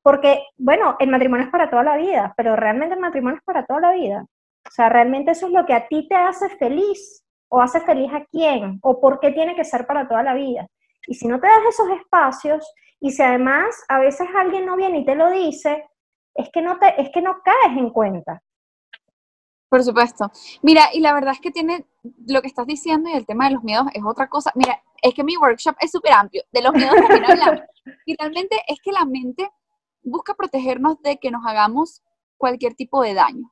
porque, bueno, el matrimonio es para toda la vida, pero realmente el matrimonio es para toda la vida. O sea, realmente eso es lo que a ti te hace feliz, o hace feliz a quién, o por qué tiene que ser para toda la vida. Y si no te das esos espacios, y si además a veces alguien no viene y te lo dice, es que no, te, es que no caes en cuenta. Por supuesto. Mira, y la verdad es que tiene lo que estás diciendo y el tema de los miedos es otra cosa. Mira, es que mi workshop es súper amplio. De los miedos también hablamos. <laughs> Y realmente es que la mente busca protegernos de que nos hagamos cualquier tipo de daño.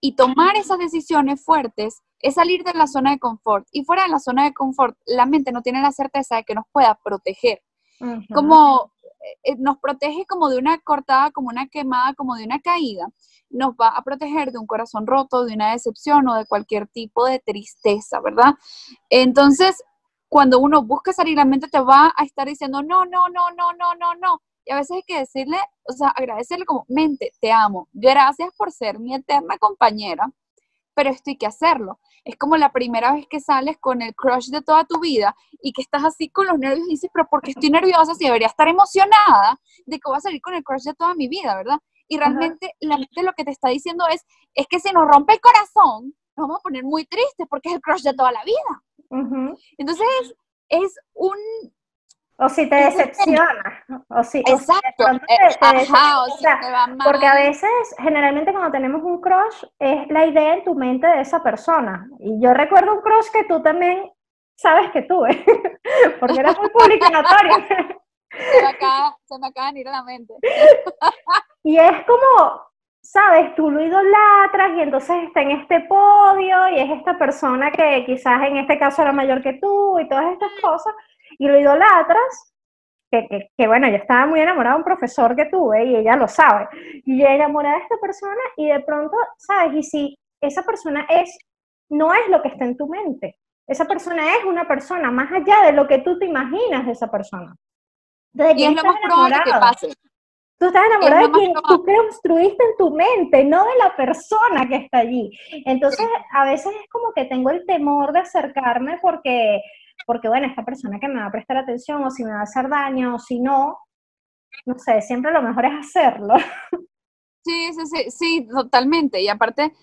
Y tomar esas decisiones fuertes es salir de la zona de confort. Y fuera de la zona de confort, la mente no tiene la certeza de que nos pueda proteger. Como nos protege como de una cortada, como una quemada, como de una caída nos va a proteger de un corazón roto, de una decepción o de cualquier tipo de tristeza, ¿verdad? Entonces, cuando uno busca salir, la mente te va a estar diciendo, no, no, no, no, no, no, no. Y a veces hay que decirle, o sea, agradecerle como, mente, te amo, gracias por ser mi eterna compañera, pero esto hay que hacerlo. Es como la primera vez que sales con el crush de toda tu vida y que estás así con los nervios y dices, pero ¿por qué estoy nerviosa si debería estar emocionada de que voy a salir con el crush de toda mi vida, verdad? y realmente la mente lo que te está diciendo es, es que si nos rompe el corazón, nos vamos a poner muy tristes porque es el crush de toda la vida. Entonces, es un... O si te decepciona. O si, Exacto. Porque a veces, generalmente cuando tenemos un crush, es la idea en tu mente de esa persona. Y yo recuerdo un crush que tú también sabes que tuve, <laughs> porque era muy público y notorio. <laughs> Se me, acaba, se me acaba de ir a la mente. <laughs> y es como, sabes, tú lo idolatras y entonces está en este podio y es esta persona que quizás en este caso era mayor que tú y todas estas cosas, y lo idolatras. Que, que, bueno, yo estaba muy enamorada de un profesor que tuve y ella lo sabe. Y yo enamorada de esta persona y de pronto, ¿sabes? Y si esa persona es, no es lo que está en tu mente. Esa persona es una persona más allá de lo que tú te imaginas de esa persona y es lo más probable que pase. Tú estás enamorado de quien tú construiste en tu mente, no de la persona que está allí. Entonces, a veces es como que tengo el temor de acercarme porque, porque, bueno, esta persona que me va a prestar atención o si me va a hacer daño o si no, no sé, siempre lo mejor es hacerlo. Sí, sí, sí, sí, totalmente. Y aparte,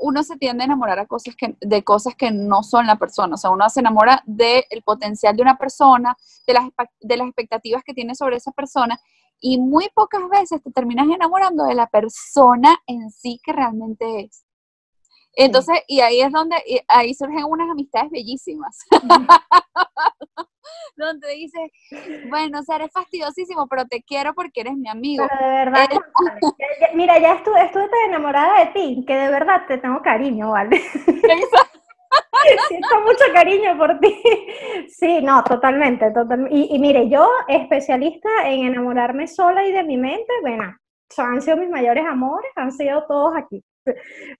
uno se tiende a enamorar a cosas que, de cosas que no son la persona. O sea, uno se enamora del potencial de una persona, de las, de las expectativas que tiene sobre esa persona, y muy pocas veces te terminas enamorando de la persona en sí que realmente es. Entonces, y ahí es donde, ahí surgen unas amistades bellísimas. <laughs> donde dices, bueno, o sea, eres fastidiosísimo, pero te quiero porque eres mi amigo. Pero de verdad, <laughs> mira, ya estuve, estuve tan enamorada de ti, que de verdad te tengo cariño, ¿vale? <laughs> Siento mucho cariño por ti. Sí, no, totalmente, totalmente. Y, y, mire, yo, especialista en enamorarme sola y de mi mente, bueno, han sido mis mayores amores, han sido todos aquí.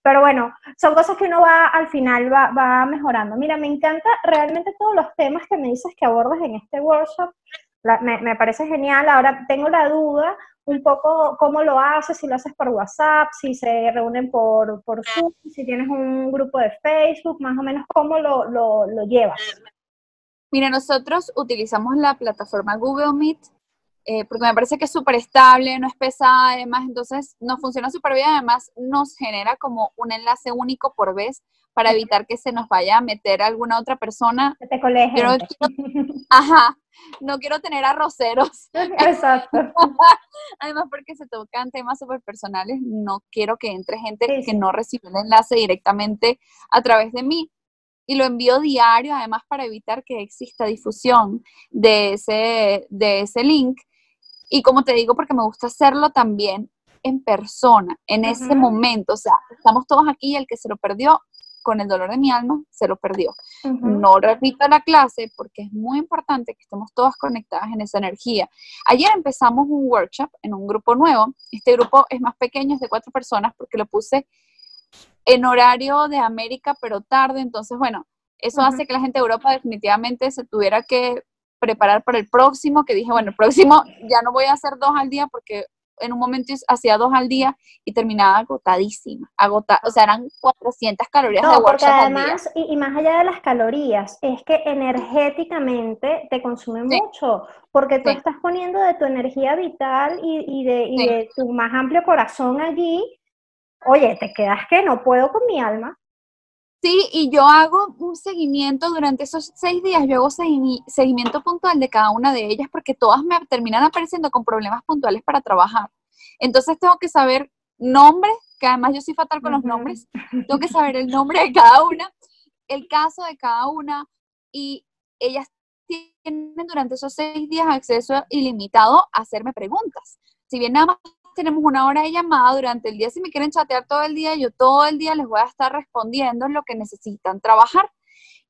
Pero bueno, son cosas que uno va al final va, va mejorando. Mira, me encanta realmente todos los temas que me dices que abordas en este workshop. me, me, parece genial. Ahora tengo la duda un poco cómo lo haces, si lo haces por WhatsApp, si se reúnen por, por Zoom, si tienes un grupo de Facebook, más o menos cómo lo, lo, lo llevas. Mira, nosotros utilizamos la plataforma Google Meet eh, porque me parece que es súper estable, no es pesada, además, entonces nos funciona súper bien, además nos genera como un enlace único por vez para evitar que se nos vaya a meter alguna otra persona. Que te quiero, <laughs> Ajá, no quiero tener arroceros. Exacto. <laughs> además, porque se tocan temas súper personales, no quiero que entre gente que no recibe el enlace directamente a través de mí y lo envío diario, además para evitar que exista difusión de ese, de ese link y como te digo, porque me gusta hacerlo también en persona, en ese momento. O sea, estamos todos aquí y el que se lo perdió, con el dolor de mi alma, se lo perdió. No repito la clase porque es muy importante que estemos todas conectadas en esa energía. Ayer empezamos un workshop en un grupo nuevo. Este grupo es más pequeño, es de cuatro personas porque lo puse en horario de América, pero tarde. Entonces, bueno, eso hace que la gente de Europa definitivamente se tuviera que preparar para el próximo, que dije, bueno, el próximo ya no voy a hacer dos al día porque en un momento hacía dos al día y terminaba agotadísima, agotada, o sea, eran 400 calorías de workshop además, Y, más allá de las calorías, es que energéticamente te consume mucho, porque tú estás poniendo de tu energía vital y, de, y de tu más amplio corazón allí, oye, te quedas que no puedo con mi alma. Sí, y yo hago un seguimiento durante esos seis días, yo hago seguimiento puntual de cada una de ellas porque todas me terminan apareciendo con problemas puntuales para trabajar. Entonces tengo que saber nombres, que además yo soy fatal con los nombres, tengo que saber el nombre de cada una, el caso de cada una y ellas tienen durante esos seis días acceso ilimitado a hacerme preguntas. Si bien nada más tenemos una hora de llamada durante el día. Si me quieren chatear todo el día, yo todo el día les voy a estar respondiendo en lo que necesitan trabajar.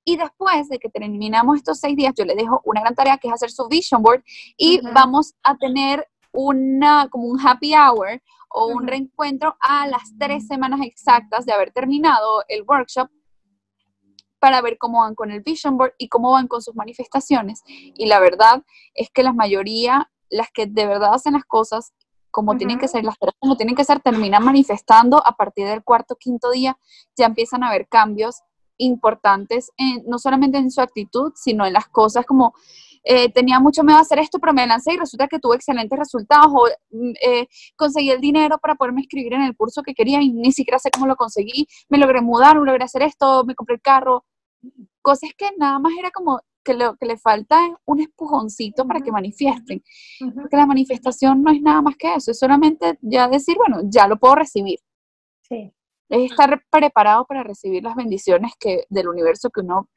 Y después de que terminamos estos seis días, yo les dejo una gran tarea que es hacer su vision board y vamos a tener una, como un happy hour o un reencuentro a las tres semanas exactas de haber terminado el workshop para ver cómo van con el vision board y cómo van con sus manifestaciones. Y la verdad es que la mayoría, las que de verdad hacen las cosas como tienen que ser, las personas como tienen que ser, terminan manifestando a partir del cuarto, quinto día, ya empiezan a haber cambios importantes, no solamente en su actitud, sino en las cosas como eh, tenía mucho miedo a hacer esto, pero me lancé y resulta que tuve excelentes resultados o mm, eh, conseguí el dinero para poderme inscribir en el curso que quería y ni siquiera sé cómo lo conseguí, me logré mudar, me logré hacer esto, me compré el carro, cosas que nada más era como que, lo, que le falta es un empujoncito para que manifiesten. Porque la manifestación no es nada más que eso, es solamente ya decir, bueno, ya lo puedo recibir. Sí. Es estar preparado para recibir las bendiciones que, del universo que uno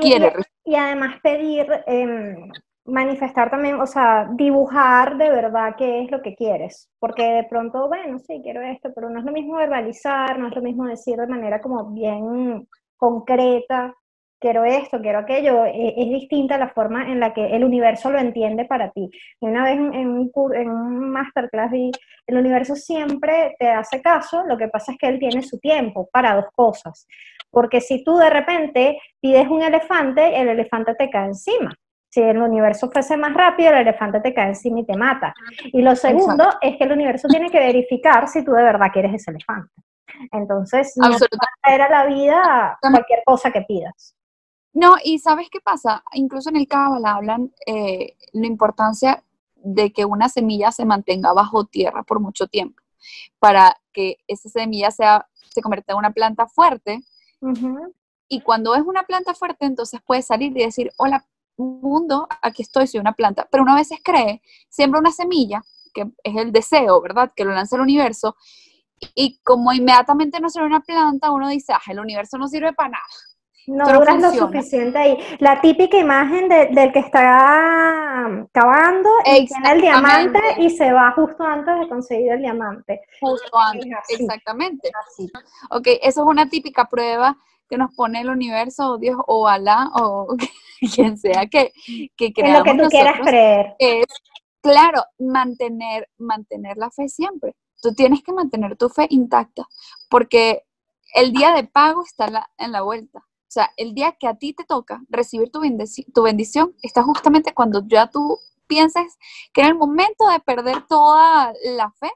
quiere. Y, y, además pedir, em, manifestar también, o sea, dibujar de verdad qué es lo que quieres. Porque de pronto, bueno, sí, quiero esto, pero no es lo mismo verbalizar, no es lo mismo decir de manera como bien concreta quiero esto, quiero aquello, e, es, distinta la forma en la que el universo lo entiende para ti. Una vez en, un, en un masterclass vi, el universo siempre te hace caso, lo que pasa es que él tiene su tiempo para dos cosas. Porque si tú de repente pides un elefante, el elefante te cae encima. Si el universo fuese más rápido, el elefante te cae encima y te mata. Y lo segundo es que el universo tiene que verificar si tú de verdad quieres ese elefante. Entonces, no traer a la vida cualquier cosa que pidas. No, y ¿sabes qué pasa? Incluso en el Kabbalah hablan eh, la importancia de que una semilla se mantenga bajo tierra por mucho tiempo, para que esa semilla sea, se convierta en una planta fuerte. Y cuando es una planta fuerte, entonces puede salir y decir, hola mundo, aquí estoy, soy una planta. Pero una vez cree, siembra una semilla, que es el deseo, ¿verdad? Que lo lanza el universo. Y como inmediatamente no será una planta, uno dice, ah, el universo no sirve para nada no duras lo suficiente ahí. La típica imagen del que está cavando y tiene el diamante y se va justo antes de conseguir el diamante. Justo antes, exactamente. Ok, eso es una típica prueba que nos pone el universo, o Dios, o Alá, o <laughs> quien sea que, que creamos En lo que tú quieras creer. Es, claro, mantener, mantener la fe siempre. Tú tienes que mantener tu fe intacta, porque el día de pago está en la vuelta. O sea, el día que a ti te toca recibir tu, tu bendición está justamente cuando ya tú pienses que en el momento de perder toda la fe,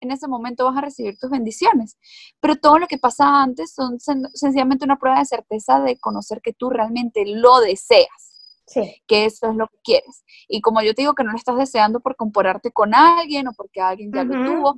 en ese momento vas a recibir tus bendiciones. Pero todo lo que pasa antes son sencillamente una prueba de certeza de conocer que tú realmente lo deseas. Sí. Que eso es lo que quieres. Y como yo te digo que no lo estás deseando por compararte con alguien o porque alguien ya lo tuvo,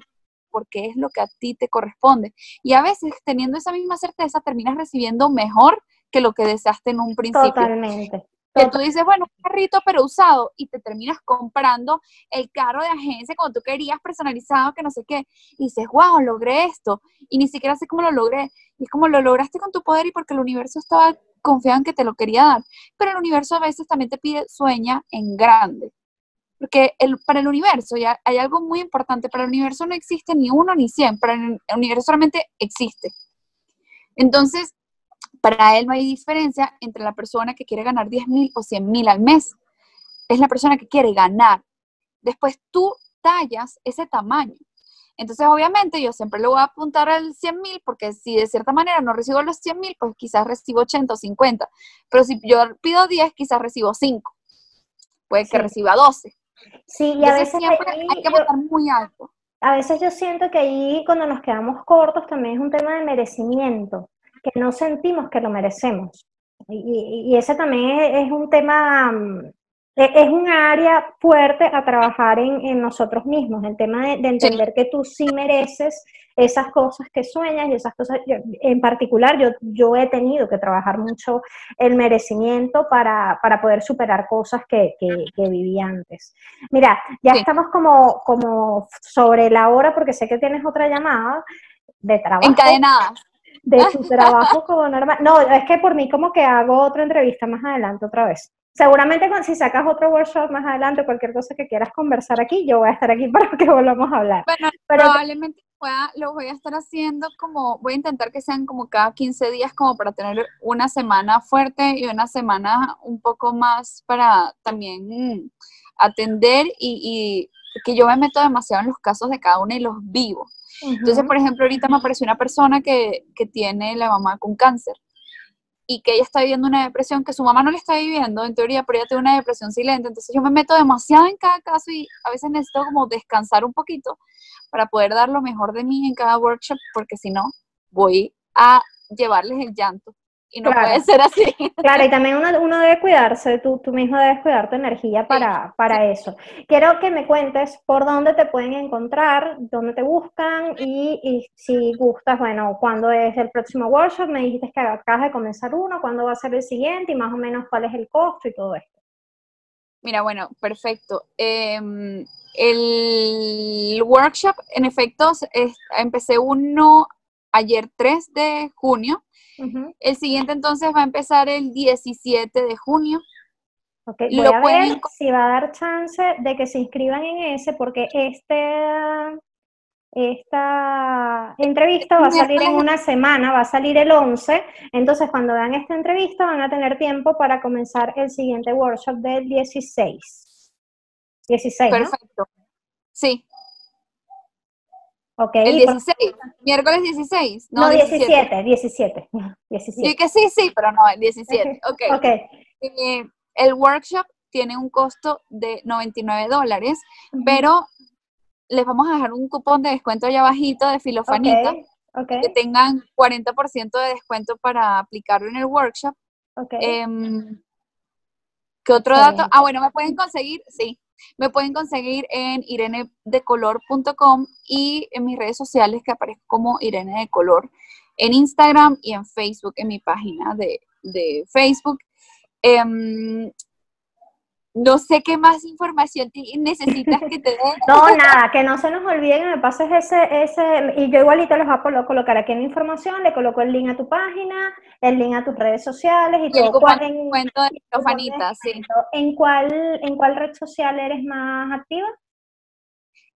porque es lo que a ti te corresponde. Y a veces teniendo esa misma certeza terminas recibiendo mejor que lo que deseaste en un principio. Totalmente. Que tú dices, bueno, un carrito pero usado y te terminas comprando el carro de agencia como tú querías, personalizado, que no sé qué. Y dices, wow, logré esto. Y ni siquiera sé cómo lo logré. Y es como lo lograste con tu poder y porque el universo estaba confiado en que te lo quería dar. Pero el universo a veces también te pide sueña en grande. Porque el, para el universo ya hay algo muy importante. Para el universo no existe ni uno ni cien. Para el universo solamente existe. Entonces, para él no hay diferencia entre la persona que quiere ganar 10 mil o 100 mil al mes. Es la persona que quiere ganar. Después tú tallas ese tamaño. Entonces, obviamente, yo siempre le voy a apuntar al 100 mil, porque si de cierta manera no recibo los 100 mil, pues quizás recibo 80 o 50. Pero si yo pido 10, quizás recibo 5. Puede que reciba 12. Sí, y a veces siempre hay que votar muy alto. A veces yo siento que ahí cuando nos quedamos cortos también es un tema de merecimiento, que no sentimos que lo merecemos. Y, ese también es, un tema mm, e, es un área fuerte a trabajar en, nosotros mismos, el tema de, entender que tú sí mereces esas cosas que sueñas y esas cosas, en particular yo, yo he tenido que trabajar mucho el merecimiento para, poder superar cosas que, que, viví antes. Mira, ya estamos como, como sobre la hora porque sé que tienes otra llamada de trabajo. Encadenada. De tu <laughs> trabajo como normal. No, es que por mí como que hago otra entrevista más adelante otra vez. Seguramente si sacas otro workshop más adelante, cualquier cosa que quieras conversar aquí, yo voy a estar aquí <laughs> para que volvamos a hablar. Bueno, probablemente lo voy a estar haciendo como, voy a intentar que sean como cada 15 días como para tener una semana fuerte y una semana un poco más para también atender y, que yo me meto demasiado en los casos de cada uno y los vivo. Entonces, por ejemplo, ahorita me apareció una persona que, que tiene la mamá con cáncer y que ella está viviendo una depresión que su mamá no le está viviendo, en teoría, pero ella tiene una depresión silente. Entonces yo me meto demasiado en cada caso y a veces necesito como descansar un poquito para poder dar lo mejor de mí en cada workshop, porque si no, voy a llevarles el llanto y no puede ser así. Claro, y también uno, debe cuidarse, tú, tú mismo debes cuidar tu energía para, para eso. Quiero que me cuentes por dónde te pueden encontrar, dónde te buscan y, si gustas, bueno, cuándo es el próximo workshop, me dijiste que acabas de comenzar uno, cuándo va a ser el siguiente y más o menos cuál es el costo y todo esto. Mira, bueno, perfecto. Em, el workshop, en efecto, empecé uno ayer 3 de junio el siguiente entonces va a empezar el 17 de junio. Ok, voy a ver si va a dar chance de que se inscriban en ese, porque este, esta entrevista va a salir en una semana, va a salir el 11, entonces cuando vean esta entrevista van a tener tiempo para comenzar el siguiente workshop del 16. 16, Perfecto. Sí, Ok. El 16, miércoles 16. No, 17, 17. 17. que sí, sí, pero no, el 17. <laughs> Ok. okay. Eh, el workshop tiene un costo de 99 dólares, pero les vamos a dejar un cupón de descuento allá abajito de filofanita. Okay. Que tengan 40% de descuento para aplicarlo en el workshop. Okay. Em, ¿Qué otro dato? Ah, bueno, me pueden conseguir, sí, me pueden conseguir en irenedecolor.com y en mis redes sociales que aparezco como Irene de Color en Instagram y en Facebook, en mi página de, Facebook. Em, no sé qué más información necesitas que te dé. <laughs> No, nada, que no se nos olvide que me pases ese, ese, y yo igualito los voy a colocar aquí en la información, le coloco el link a tu página, el link a tus redes sociales y, todo. El cuento de sí. ¿En cuál, ¿En cuál red social eres más activa?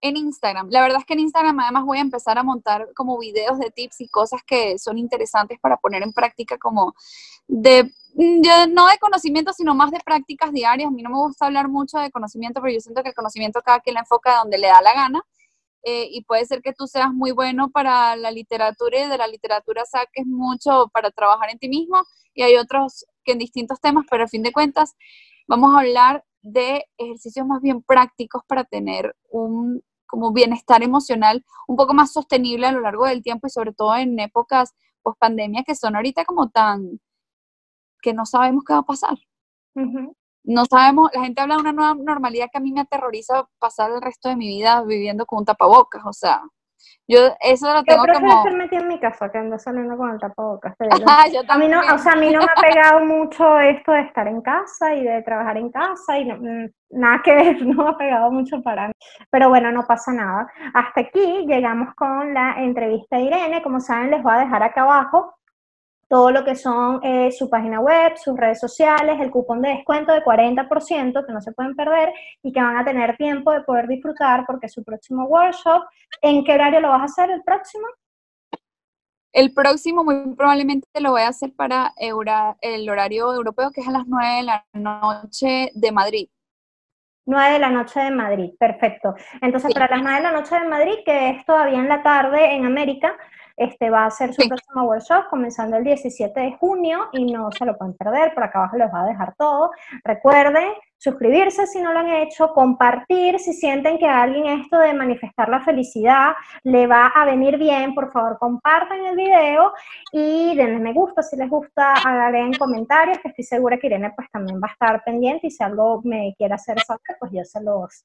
En Instagram. La verdad es que en Instagram además voy a empezar a montar como videos de tips y cosas que son interesantes para poner en práctica como de Mm, no de conocimiento, sino más de prácticas diarias. A mí no me gusta hablar mucho de conocimiento, pero yo siento que el conocimiento cada quien le enfoca donde le da la gana. Eh, y puede ser que tú seas muy bueno para la literatura y de la literatura saques mucho para trabajar en ti mismo. Y hay otros que en distintos temas, pero a fin de cuentas vamos a hablar de ejercicios más bien prácticos para tener un como bienestar emocional un poco más sostenible a lo largo del tiempo y sobre todo en épocas post pandemia que son ahorita como tan que no sabemos qué va a pasar. No sabemos, la gente habla de una nueva normalidad que a mí me aterroriza pasar el resto de mi vida viviendo con un tapabocas, o sea, yo eso lo tengo yo como... estar metida en mi casa que ando saliendo con el tapabocas. <laughs> a mí no, o sea, a mí no me ha <laughs> pegado mucho esto de estar en casa y de trabajar en casa y mm, nada que ver, <laughs> no me ha pegado mucho para mí. Pero bueno, no pasa nada. Hasta aquí llegamos con la entrevista de Irene. Como saben, les voy a dejar acá abajo todo lo que son eh, su página web, sus redes sociales, el cupón de descuento de 40% que no se pueden perder y que van a tener tiempo de poder disfrutar porque su próximo workshop, ¿en qué horario lo vas a hacer el próximo? El próximo muy probablemente lo voy a hacer para el horario europeo, que es a las 9 de la noche de Madrid. 9 de la noche de Madrid, perfecto. Entonces, para las 9 de la noche de Madrid, que es todavía en la tarde en América, este va a ser su próximo workshop comenzando el 17 de junio y no se lo pueden perder, por acá abajo les va a dejar todo. Recuerden suscribirse si no lo han hecho, compartir si sienten que a alguien esto de manifestar la felicidad le va a venir bien, por favor compartan el video y denle me gusta. Si les gusta, en comentarios, que estoy segura que Irene pues también va a estar pendiente y si algo me quiere hacer saber, pues yo se los,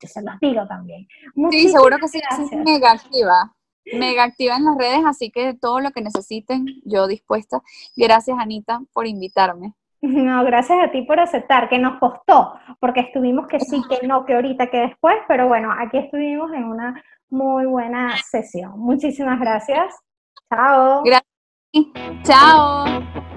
se los digo también. sí, seguro que sí, es mega activa, mega activa en las redes, así que todo lo que necesiten, yo dispuesta. Gracias Anita por invitarme. No, gracias a ti por aceptar, que nos costó, porque estuvimos que sí, que no, que ahorita, que después, pero bueno, aquí estuvimos en una muy buena sesión. Muchísimas gracias. Chao. Gracias. Chao.